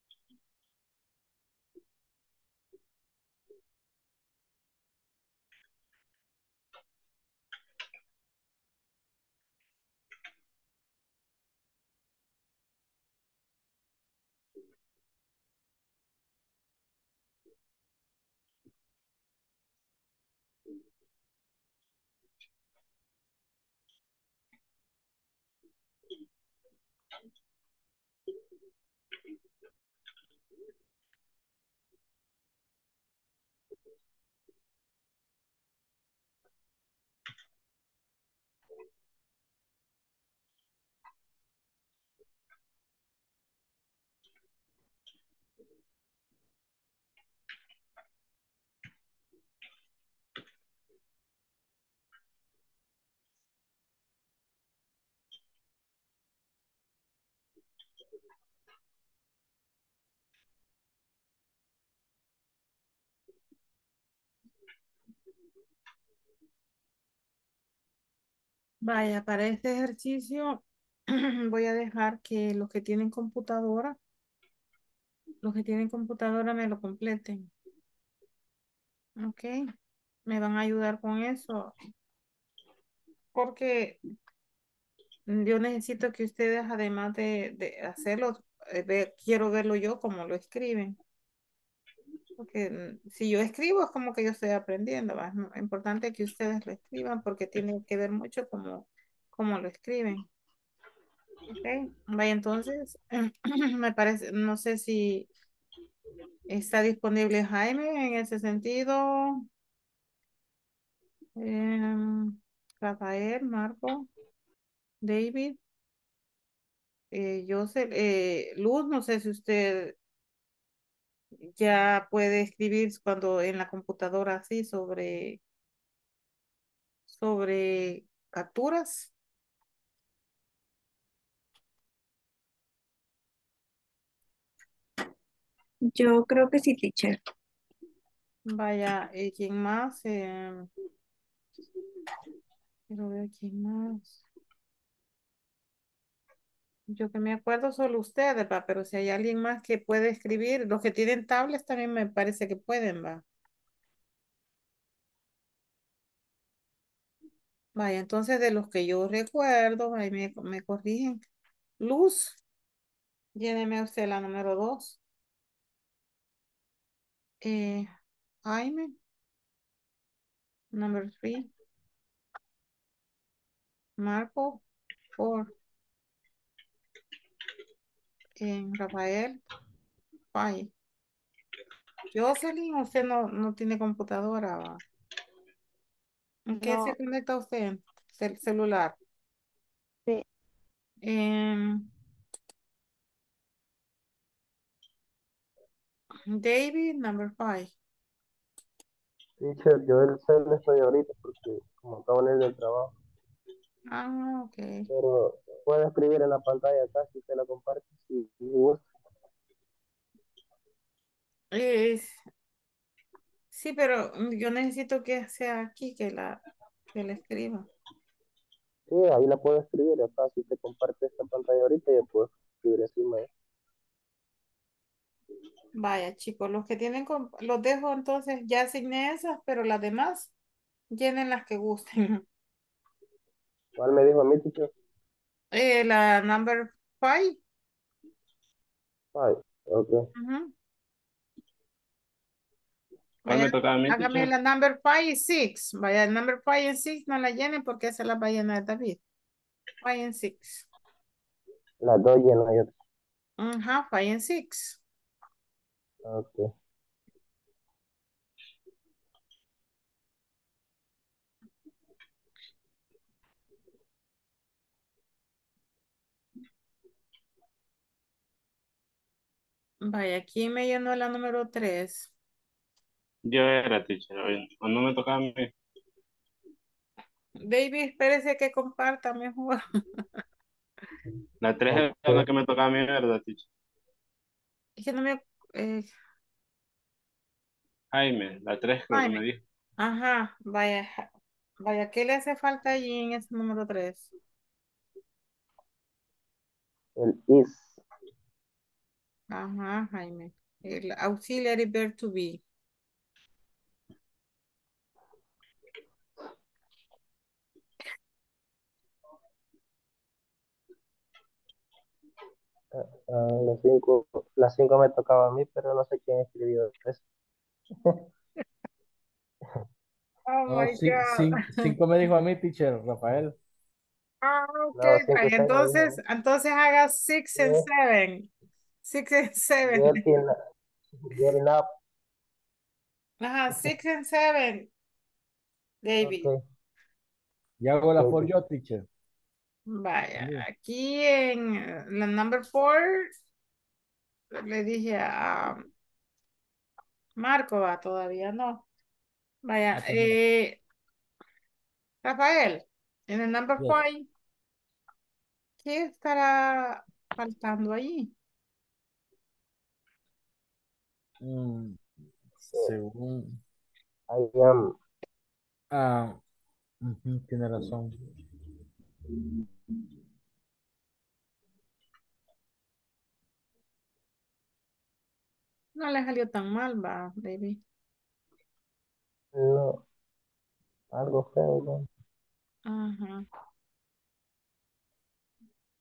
Vaya, para este ejercicio [CLEARS THROAT] voy a dejar que los que tienen computadora, los que tienen computadora me lo completen. Ok, me van a ayudar con eso. Porque yo necesito que ustedes, además de, de hacerlo, eh, quiero verlo yo como lo escriben. Porque mm, si yo escribo es como que yo estoy aprendiendo. Es mu- importante que ustedes lo escriban porque tiene que ver mucho como, como lo escriben. Ok, vaya, entonces, [CLEARS THROAT] me parece, no sé si está disponible Jaime en ese sentido. Em, Rafael, Marco, David, eh, Joseph, eh, Luz, no sé si usted ya puede escribir cuando en la computadora así sobre, sobre capturas. Yo creo que sí, teacher. Vaya, eh, ¿quién más? Em, quiero ver quién más. Yo que me acuerdo solo ustedes, va, pero si hay alguien más que puede escribir, los que tienen tablets también me parece que pueden, va. Vaya, entonces de los que yo recuerdo, ahí me, me corrigen. Luz, lléneme usted la número dos. Eh, Jaime, number three. Marco, four. En Rafael, five. Jocelyn, usted no, no tiene computadora, va. ¿En qué No, se conecta usted? Cel- celular. sí. Em, David, number five. Teacher, yo el cel estoy ahorita porque como acabo de venir del trabajo. Ah, ok. Pero puede escribir en la pantalla acá si usted la comparte. Si si gusta. Es- sí, pero yo necesito que sea aquí que la, que la escriba. Sí, ahí la puedo escribir. Acá si usted comparte esta pantalla ahorita, yo puedo escribir encima. Vaya, chicos, los que tienen, los dejo entonces, ya asigné esas, pero las demás, llenen las que gusten. [LAUGHS] ¿Cuál me dijo a mí, teacher? Eh, la number five. Ay, ok. ¿Cuál me Vaya, toca a mí, hágame la number five y six. Vaya, number five y six no la llenen porque esa la va a llenar David. Five and six. Las dos llenas yo. Ajá, five and six. Ok. Vaya, ¿quién me llenó la número tres? Yo era, teacher. hoy- ¿O no me tocaba a mí? David, espérese que comparta mejor. La tres es la que me tocaba a mí, ¿verdad, teacher? Es que no me... eh, Jaime, la tres creo que Jaime. me dijo. Ajá, vaya, vaya, ¿qué le hace falta allí en ese número tres? El is. Ajá, Jaime. El auxiliary verb to be. Ah, las cinco, las cinco me tocaba a mí, pero no sé quién escribió eso. Oh No, my ci- God. cin- cinco me dijo a mí, teacher, Rafael. Ah, ok, No, cinco, seis me entonces, entonces haga six and Yes, seven. Six and seven. getting, getting up. Ajá, six and seven, David. Ok, Y hago la for yo, teacher. Vaya, aquí en la number four, le dije a Marco, va, todavía no. Vaya, Ah, eh, Rafael, en el number yes. five, ¿qué estará faltando allí? Mm, según. I am. Ah, ujú, tiene razón. No le salió tan mal, va, baby. No, algo feo. ¿no? Ajá.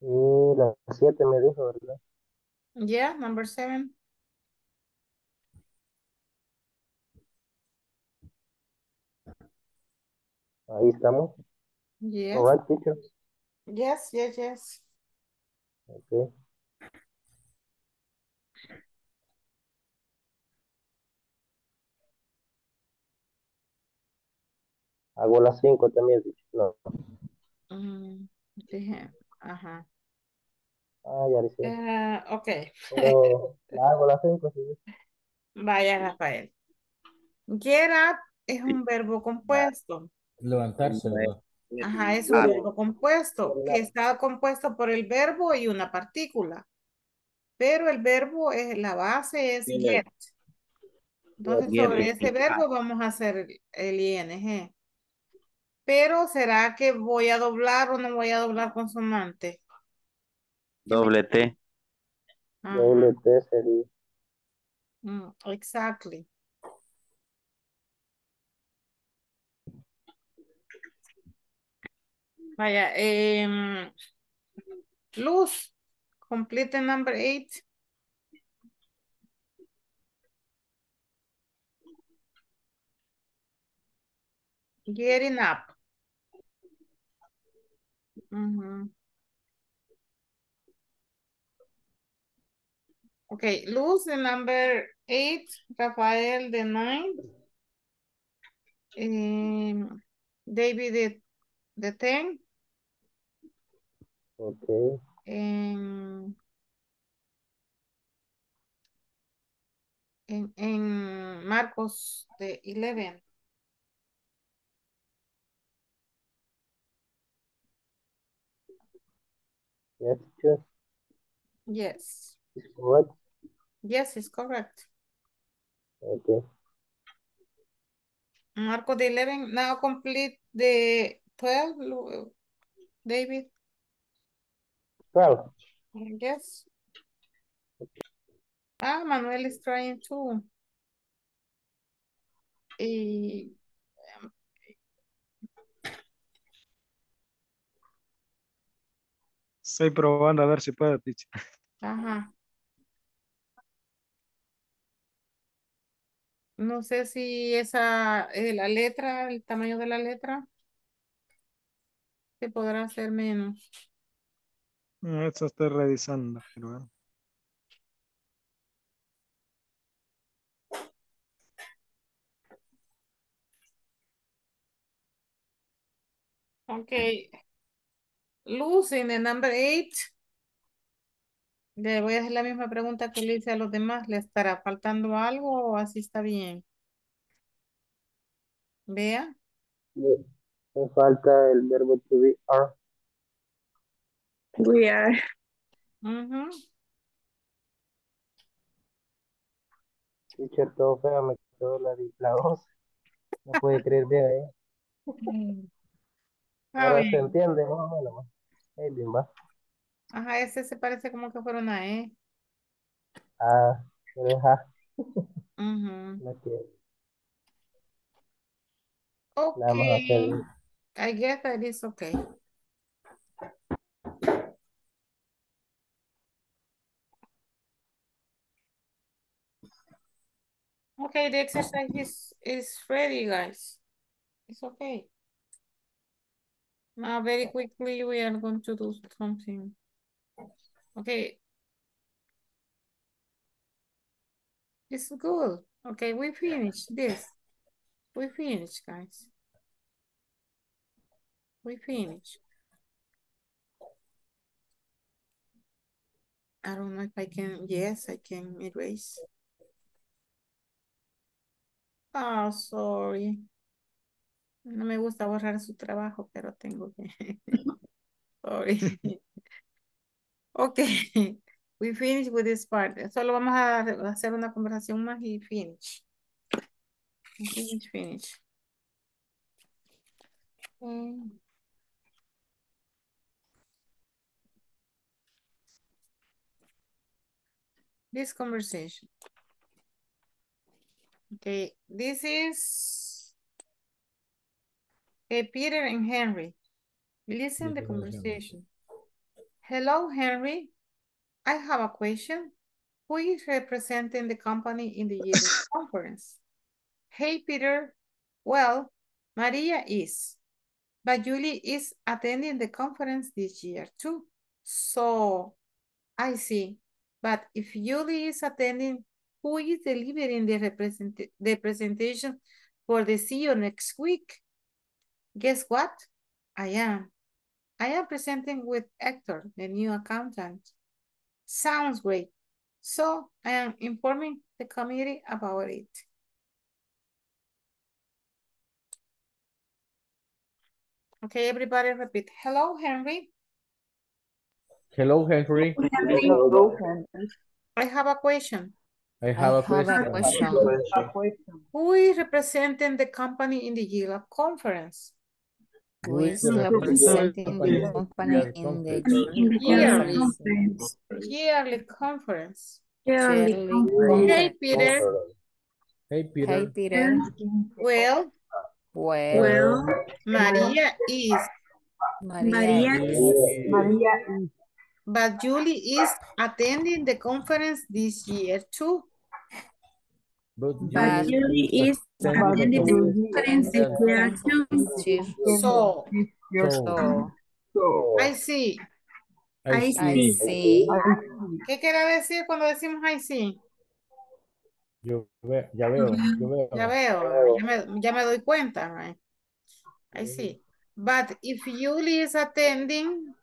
Y las siete me dijo, ¿verdad? Yeah, number seven. Ahí estamos. Yes. All right, teacher. Yes, yes, yes. Ok. Hago las cinco también, teacher. No. Mm, dije, ajá. Ah, ya dice. Eh, ok. Pero hago las cinco, sí. Vaya, Rafael. Get up es un verbo compuesto. Levantarse. Ajá, es un verbo compuesto que está compuesto por el verbo y una partícula. Pero el verbo es la base es get. Entonces, Get. sobre ese verbo vamos a hacer el, el ing. Pero ¿será que voy a doblar o no voy a doblar consonante? Doble T. Ajá. Doble T sería. Mm, exactly. Vaya, em, Luz, complete the number eight. Getting up. Ujú. Okay, Luz, the number eight, Rafael, the nine. em, David, the, the ten. Ok. En, en, en Marcos, the eleven. Yes, teacher. Yes. Is correct. Yes, it's correct. Ok. Marco the 11, now complete the 12, Lu- David. Twelve. Yes. Ah, Manuel is trying too. Y, Estoy probando a ver si puedo, teacher. ajá. No sé si esa, eh, la letra, el tamaño de la letra, se podrá hacer menos. No, Eso estoy revisando. pero bueno. Okay. Luz, en el number eight, le voy a hacer la misma pregunta que le hice a los demás. ¿Le estará faltando algo o así está bien? Vea. Me, me falta el verbo to be are. We are. Ujú. Teacher, todo feo, me quedó la, di- la voz. No puede creer bien ahí. Mm. Está Ahora se entiende, más o menos. Ahí bien, va. Ajá, ese se parece como que fuera una E. Ah, pero es A, Ujú. [LAUGHS] la que Ok. nada más hacer. I guess that is okay. Okay, the exercise is, is ready, guys. It's okay. Now, very quickly, we are going to do something. Okay. It's good. Okay, we finished this. We finished, guys. We finished. I don't know if I can, yes, I can erase. Oh, sorry. No me gusta borrar su trabajo, pero tengo que. [LAUGHS] [LAUGHS] Sorry. [LAUGHS] Okay, we finish with this part. Solo vamos a hacer una conversación más y finish. Finish, finish. This conversation. Okay, this is okay, Peter and Henry. Listen the Peter Henry. conversation. Hello, Henry. I have a question. Who is representing the company in the yearly [LAUGHS] conference? Hey, Peter. Well, Maria is, but Julie is attending the conference this year too. So, I see. But if Julie is attending, who is delivering the, represent the presentation for the CEO next week? Guess what? I am. I am presenting with Hector, the new accountant. Sounds great. So I am informing the committee about it. Okay, everybody repeat. Hello, Henry. Hello, Henry. I have a question. I have a question. Who is representing the company in the GILA conference? Who is is the representing company the company in the Yearly, conference. yearly conference. Yearly Hey. Peter. Hey, Peter. Hey, Peter. Well, Well, well Maria is, Maria María is. but Julie is attending the conference this year too. But But Julie Julie is attending the. So, So, So, I see. I I see. see. ¿Qué quiere decir cuando decimos I see? Yo ve- ya veo, yo veo. Ya veo, ya me, ya me doy cuenta, right? I see. But if Julie is attending,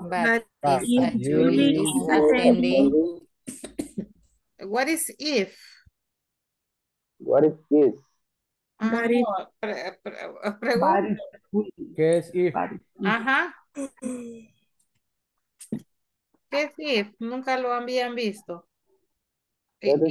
But But if is is attending, what is if? What is this? Ah, no, pre- pre- pregunta. ¿Qué es if? Ajá. ¿Qué es if? Nunca lo habían visto. If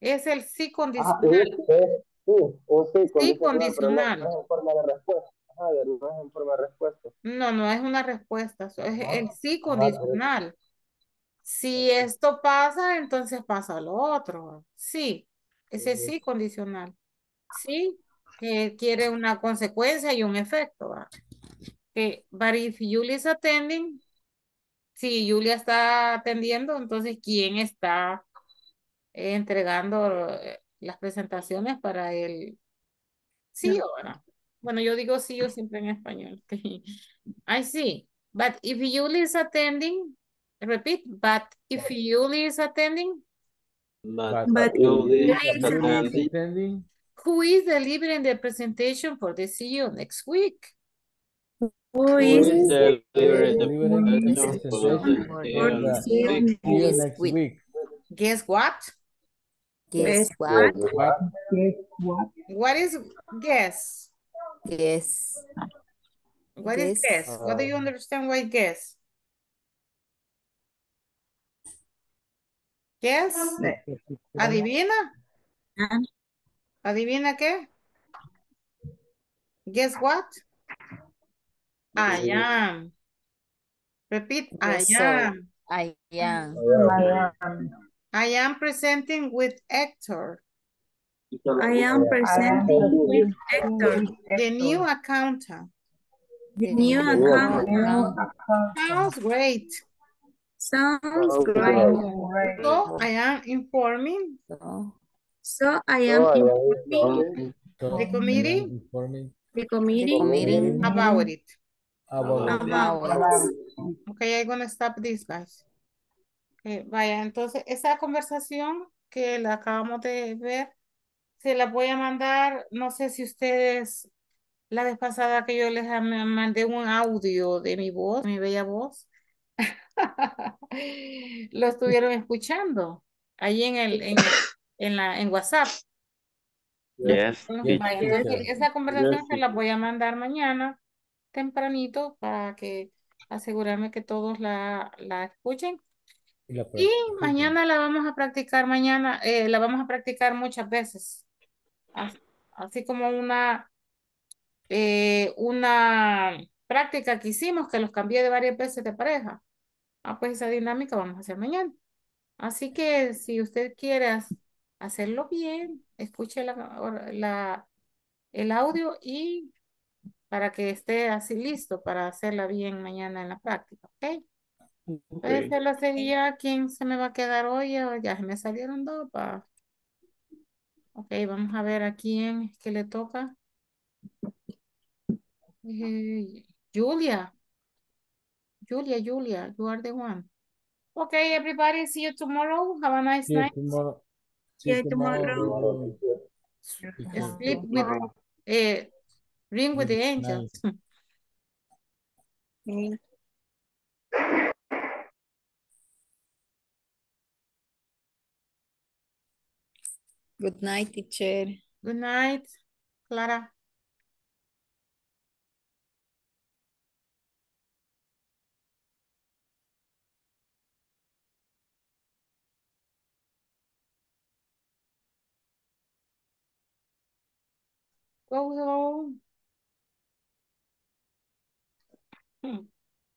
es el sí Ah, condicional. if es sí, un sí Sí condicional, no, no es en forma de respuesta. Ajá, de- no es en forma de respuesta. No, no es una respuesta, es el sí Ajá, condicional. Si esto pasa, entonces pasa lo otro. Sí, ese sí condicional. Sí, que quiere una consecuencia y un efecto. Que, but if Julie is attending, si Julia está atendiendo, entonces ¿quién está eh, entregando eh, las presentaciones para el sí o no? Bueno, yo digo sí o siempre en español. [LAUGHS] I see. But if Julie is attending, repeat, but if Julie is attending, But But Julie Julie is is attending. Attending. who is delivering the presentation for the CEO next week? Who is delivering the presentation for the CEO next week? you Next next week. week. Guess what? guess what? What? What is guess? Guess. What is Guess. guess? What do you understand by guess? Guess? ¿Adivina? Ah. ¿Adivina qué? Guess what? I am. Repeat, I am. I am. I am. I am presenting with Hector, I am presenting with Hector, the new accountant. the new new account. account. Sounds great. Sounds great. So I am informing. So, So I So am I am informing The committee? Am informing. The committee. Committee. About it. about about about Okay, I'm gonna stop this, guys. Okay, vaya, entonces esa conversación que la acabamos de ver, se la voy a mandar, no sé si ustedes, la vez pasada que yo les mandé un audio de mi voz, mi bella voz, [LAUGHS] lo estuvieron escuchando ahí en el, en, en la, en WhatsApp. Yes, esa conversación Yes, se la voy a mandar mañana tempranito para que asegurarme que todos la, la escuchen. y la Y practican. mañana la vamos a practicar, mañana eh, la vamos a practicar muchas veces. As- Así como una, eh, una práctica que hicimos, que los cambié de varias veces de pareja. Ah, pues esa dinámica vamos a hacer mañana. Así que si usted quiere ha- hacerlo bien, escuche la, la- el audio y para que esté así listo para hacerla bien mañana en la práctica, ¿ok? Entonces, Okay. solo sería quién se me va a quedar hoy, o ya se me salieron dos, pa. Ok, vamos a ver a quién es que le toca. Eh, Julia. Julia, Julia, you are the one. Okay, everybody, see you tomorrow. Have a nice See night. tomorrow. See See you you tomorrow. tomorrow. Sleep with, eh, ring with the Good angels. Okay. [LAUGHS] good night, teacher. Good night, Clara. Go. Hmm.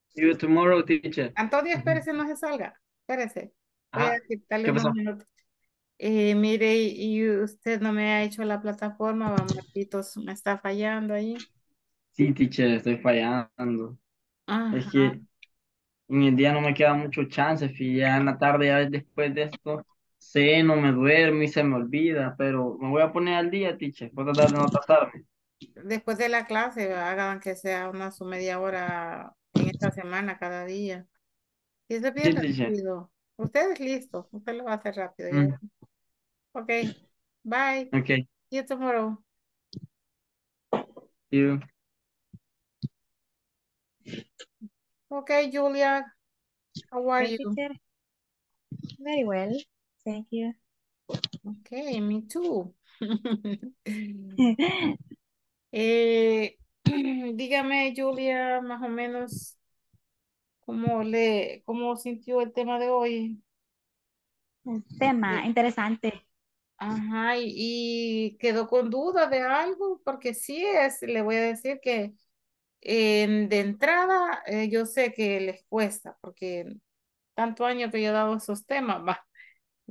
See you tomorrow, teacher. Antonio, espérese, no se salga. Espérese. Voy Ajá. a quitarle ¿Qué unos minutos. Eh, mire, y usted no me ha hecho la plataforma, va, Marquitos, me está fallando ahí. Sí, teacher, estoy fallando. Es Ajá. que en el día no me queda mucho chance, fi, ya en la tarde, ya después de esto, ceno, me duermo y se me olvida, pero me voy a poner al día, teacher. Voy a tratar de no atrasarme. Después de la clase, hagan que sea una su media hora en esta semana, cada día. Y es bien Sí, teacher. rápido. Usted es listo, usted lo va a hacer rápido. ya. Mm, Ok, bye. ok, See you tomorrow. see you. Okay, Julia, how are you? teacher. Very well. Thank you. Okay, me too. [LAUGHS] Eh, [CLEARS THROAT] dígame, Julia, más o menos cómo le, cómo sintió el tema de hoy. El tema Eh, interesante. Ajá, y, y quedó con duda de algo, porque sí es, le voy a decir que eh, de entrada eh, yo sé que les cuesta, porque tanto año que yo he dado esos temas, va.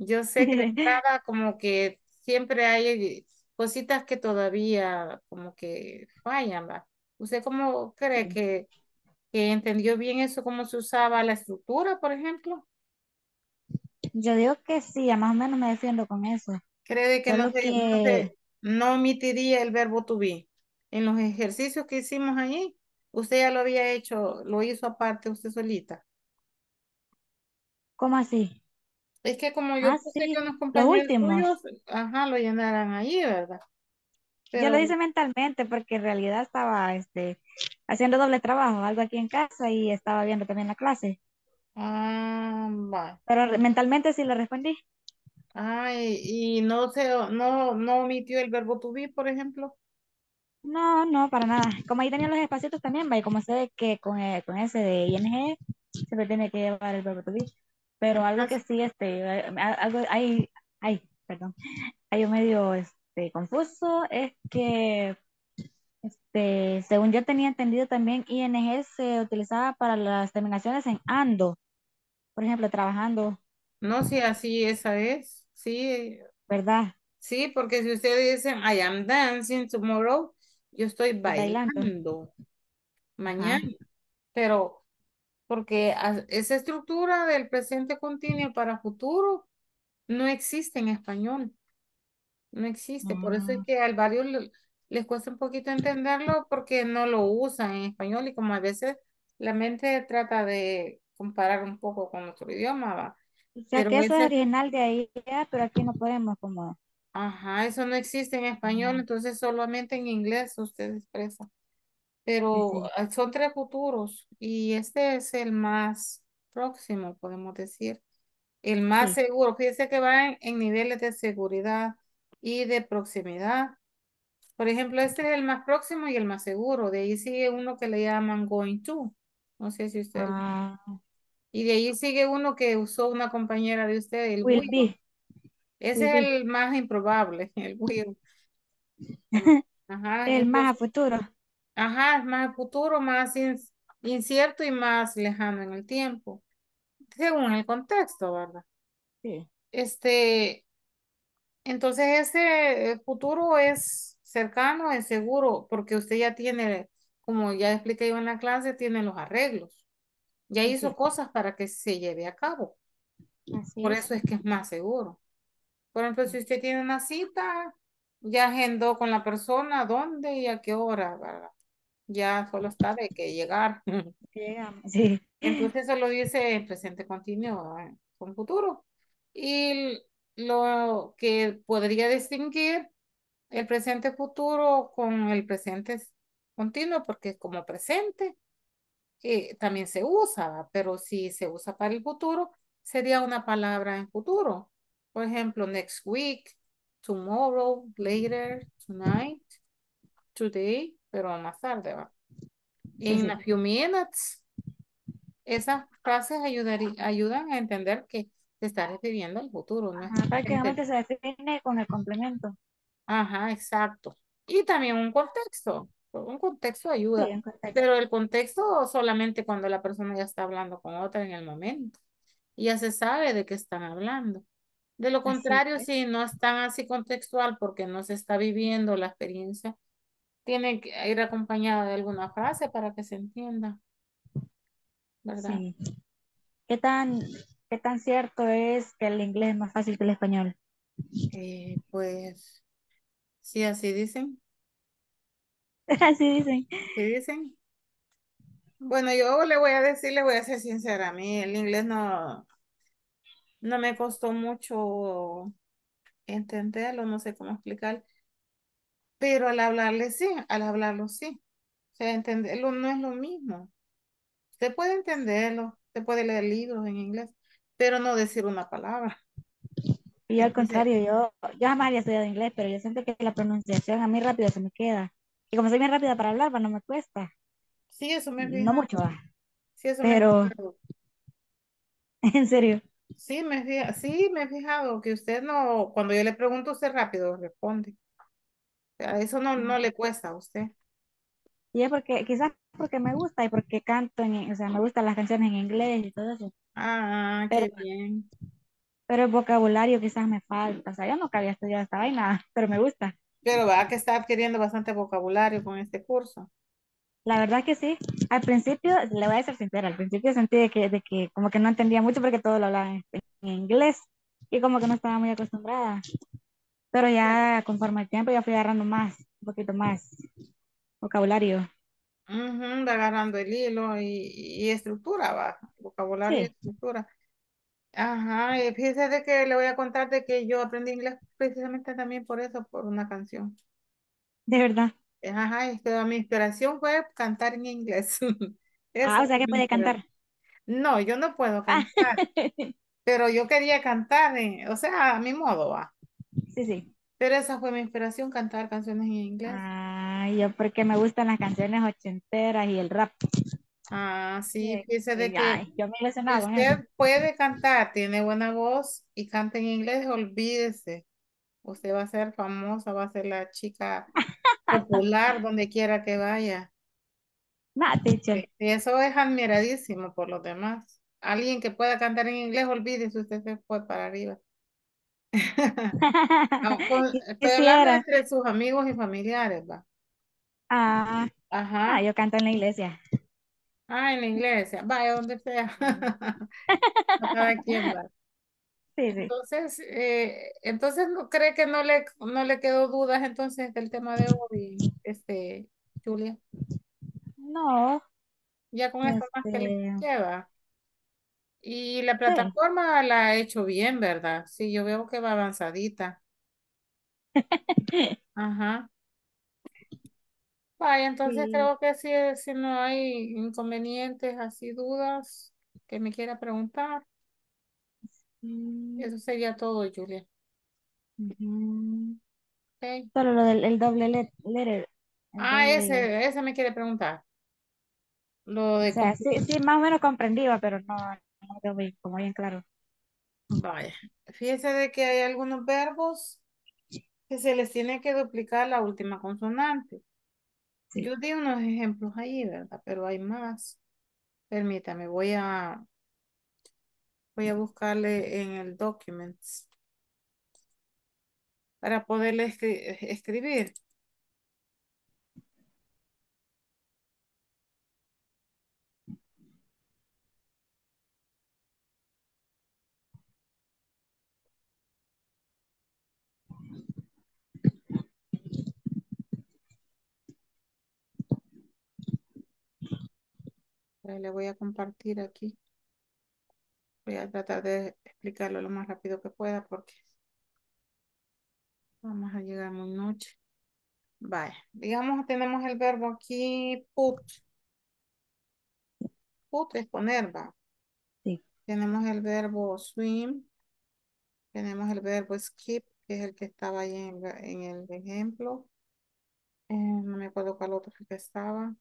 Yo sé que [LAUGHS] entrada como que siempre hay cositas que todavía como que fallan, va. ¿Usted cómo cree que, que entendió bien eso, cómo se usaba la estructura, por ejemplo? Yo digo que sí, más o menos me defiendo con eso. ¿Cree que no se, no que se, no omitiría el verbo to be? En los ejercicios que hicimos ahí, usted ya lo había hecho, lo hizo aparte usted solita. ¿Cómo así? Es que como yo Ah, que sí, unos los compañeros ajá, lo llenaran ahí, ¿verdad? Yo lo hice mentalmente porque en realidad estaba este, haciendo doble trabajo, algo aquí en casa y estaba viendo también la clase. ah, va. Pero mentalmente sí le respondí. Ay, y no se, no, no omitió el verbo to be, por ejemplo. No, no, para nada. Como ahí tenía los espacios también, va, y como sé que con, eh, con ese de ING siempre tiene que llevar el verbo to be. Pero algo que sí, este, algo, hay, ay, perdón, hay un medio este, confuso es que Este, según yo tenía entendido también, ING se utilizaba para las terminaciones en ando, por ejemplo, trabajando, No, sí, así esa es. Sí, ¿verdad? sí, porque si ustedes dicen I am dancing tomorrow, yo estoy Bailando. bailando Ajá. mañana. Pero porque esa estructura del presente continuo para futuro no existe en español. No existe. Por eso es Mm, que al varios le- les cuesta un poquito entenderlo porque no lo usan en español y como a veces la mente trata de comparar un poco con nuestro idioma, ¿va? O sea Pero que eso es original de ahí, pero aquí no podemos como, ajá, eso no existe en español, entonces solamente en inglés usted expresa. Pero sí. ah, son tres futuros y este es el más próximo, podemos decir. El más Sí. seguro. Fíjese que va en, niveles de seguridad y de proximidad. Por ejemplo, este es el más próximo y el más seguro. De ahí sigue uno que le llaman going to. No sé si usted. Ah, Y de ahí sigue uno que usó una compañera de usted, el will be, Ese will es be. el más improbable, [LAUGHS] el will. El- [LAUGHS] ajá, El más a futuro. Ajá, es más futuro, más in- incierto y más lejano en el tiempo, según el contexto, ¿verdad? Sí. Este, entonces ese futuro es cercano, es seguro, porque usted ya tiene, como ya expliqué yo en la clase, tiene los arreglos. Ya hizo sí. cosas para que se lleve a cabo. Así Por es. eso es que es más seguro. Por ejemplo, si usted tiene una cita, ya agendó con la persona dónde y a qué hora, ¿verdad? Ya solo está de que llegar. [LAUGHS] Llegamos. Sí. Entonces eso lo dice en presente continuo, ¿verdad? con futuro. Y lo que podría distinguir el presente futuro con el presente continuo, porque como presente eh, también se usa, pero si se usa para el futuro, sería una palabra en futuro. Por ejemplo, next week, tomorrow, later, tonight, today, pero más tarde, ¿va? Sí, In sí. a few minutes. Esas frases ayudarí- ayudan a entender que se está refiriendo al futuro, no Ajá, prácticamente se define con el complemento. Ajá, exacto. Y también un contexto. Un contexto Sí, ayuda, en contexto. pero el contexto solamente cuando la persona ya está hablando con otra en el momento. Y ya se sabe de qué están hablando. De lo contrario, si no es tan así contextual porque no se está viviendo la experiencia, tiene que ir acompañada de alguna frase para que se entienda, ¿verdad? Sí. ¿Qué tan, qué tan cierto es que el inglés es más fácil que el español? Eh, pues, sí, así dicen, [LAUGHS] Así dicen. ¿qué dicen? Bueno, yo le voy a decir, le voy a ser sincera, a mí el inglés no, no me costó mucho entenderlo, no sé cómo explicar, pero al hablarle sí, al hablarlo sí. O sea, entenderlo no es lo mismo. Usted puede entenderlo, usted puede leer libros en inglés, pero no decir una palabra. Y yo al contrario, yo, yo jamás había estudiado inglés, pero yo siento que la pronunciación a mí rápido se me queda. Y como soy bien rápida para hablar, pues no me cuesta. sí, eso me he No mucho, va. sí, eso me Pero, fijado. [LAUGHS] en serio, Sí, me he fijado, sí, me he fijado que usted no, cuando yo le pregunto, usted rápido responde. Sea, eso no, no le cuesta a usted. y es porque, quizás porque me gusta y porque canto, en, o sea, me gustan las canciones en inglés y todo eso. Ah, Pero, qué bien. pero el vocabulario quizás me falta. O sea, yo nunca había estudiado esta vaina, [LAUGHS] pero me gusta. Pero va que está adquiriendo bastante vocabulario con este curso. La verdad que sí. Al principio, le voy a ser sincera, al principio sentí de que, de que como que no entendía mucho porque todo lo hablaba en, en inglés y como que no estaba muy acostumbrada. Pero ya conforme el tiempo ya fui agarrando más, un poquito más vocabulario. Va agarrando el hilo y, y estructura, va, vocabulario y estructura. Ajá, y fíjese de que le voy a contar de que yo aprendí inglés precisamente también por eso, por una canción. de verdad. Ajá, es que mi inspiración fue cantar en inglés. [LAUGHS] Ah, o sea que puede cantar. No, yo no puedo Ah, cantar, [LAUGHS] pero yo quería cantar, en- o sea, a mi modo, va. Sí, sí. Pero esa fue mi inspiración, cantar canciones en inglés. Ah, yo porque me gustan las canciones ochenteras y el rap. Ah, sí, Y- fíjese de que ay, yo me usted puede cantar, tiene buena voz y canta en inglés, olvídese. Usted va a ser famosa, va a ser la chica [LAUGHS] popular donde quiera que vaya. Nah, teacher. Y eso es admiradísimo por los demás. Alguien que pueda cantar en inglés, olvídese, usted se fue para arriba. [LAUGHS] No, [LAUGHS] con- estoy hablando entre sus amigos y familiares, va. Ah, Ajá. ah, yo canto en la iglesia. Ah, en la iglesia, vaya donde sea. [LAUGHS] Cada quien va. Sí, sí. Entonces, eh, entonces no cree que no le, no le quedó dudas entonces del tema de hoy, este, Julia. No, Ya con esto más que le este, queda. Y la sí. plataforma la ha hecho bien, ¿verdad? Sí, yo veo que va avanzadita. [LAUGHS] Ajá. Vaya, entonces Sí. creo que si, si no hay inconvenientes, así dudas que me quiera preguntar, Mm, eso sería todo, Julia. ujú. Ok. Solo lo del el doble let- letter. el Ah, doble- ese, ese me quiere preguntar. Lo O de sea, sí, sí, más o menos comprendí, va, pero no, no lo vi como bien claro. Vaya, fíjese de que hay algunos verbos que se les tiene que duplicar la última consonante. Sí. Yo di unos ejemplos ahí, ¿verdad? Pero hay más. Permítame, voy a, voy a buscarle en el documents para poderle escri- escribir. Le voy a compartir aquí. Voy a tratar de explicarlo lo más rápido que pueda porque vamos a llegar muy noche. Vaya, digamos, tenemos el verbo aquí, put. Put es poner, va. Sí. Tenemos el verbo swim. Tenemos el verbo skip, que es el que estaba ahí en, el- en el ejemplo. Eh, no me acuerdo cuál otro que estaba.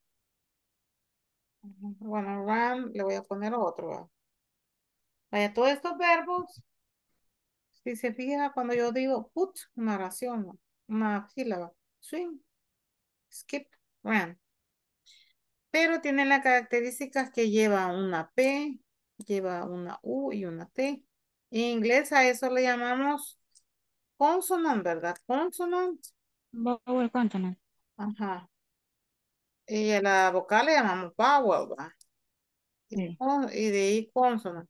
Bueno, run, le voy a poner otro. va. Vaya, todos estos verbos, si se fija, cuando yo digo put, una oración, una sílaba. Swim, skip, run. Pero tiene las características que lleva una P, lleva una U y una T. En inglés a eso le llamamos consonant, ¿verdad? Consonant. Vowel consonant. Ajá. Y a la vocal le llamamos vowel, ¿va? Y, Sí. con- y de ahí consonant.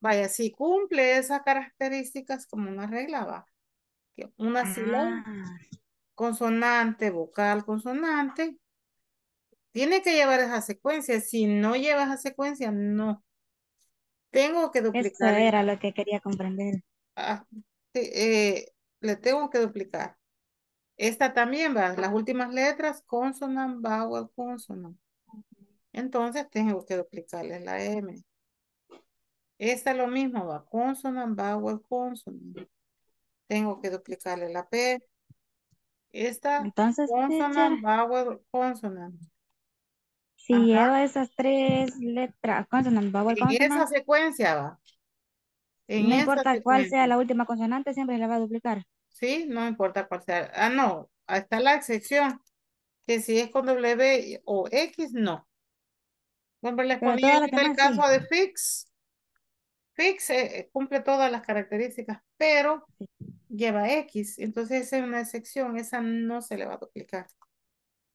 Vaya, si cumple esas características como una regla, va. Que una sílaba, Ah, consonante, vocal, consonante, tiene que llevar esa secuencia. Si no lleva esa secuencia, no. Tengo que eso duplicar. era lo que quería comprender. Ah, eh, le tengo que duplicar. Esta también va, las últimas letras, consonant, vowel, consonant. Entonces tengo que duplicarle la M. Esta lo mismo va, consonant, vowel, consonant. Tengo que duplicarle la P. Esta, Entonces, consonant, vowel, consonant. si Ajá. lleva esas tres letras, consonant, vowel, En esa consonant, secuencia va. En no importa cuál sea la última consonante, siempre la va a duplicar. Sí, no importa cuál sea. Ah, no, ahí está la excepción. Que si es con W o X, no. Bueno, les Pero ponía el demás caso sí. de Fix. Fix eh, cumple todas las características, pero lleva X. Entonces esa es una excepción. Esa no se le va a duplicar.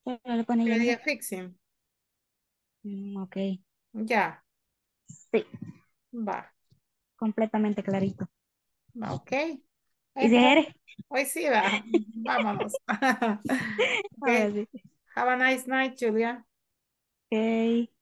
Solo le pone Sería fixing. Mm, Ok, Ya, sí, va, completamente clarito. va, ok. ¿Y Ahí si está. eres? [LAUGHS] Hoy sí va. [LAUGHS] Vámonos. [LAUGHS] Ahora Ok. sí. Have a nice night, Julia. Ok.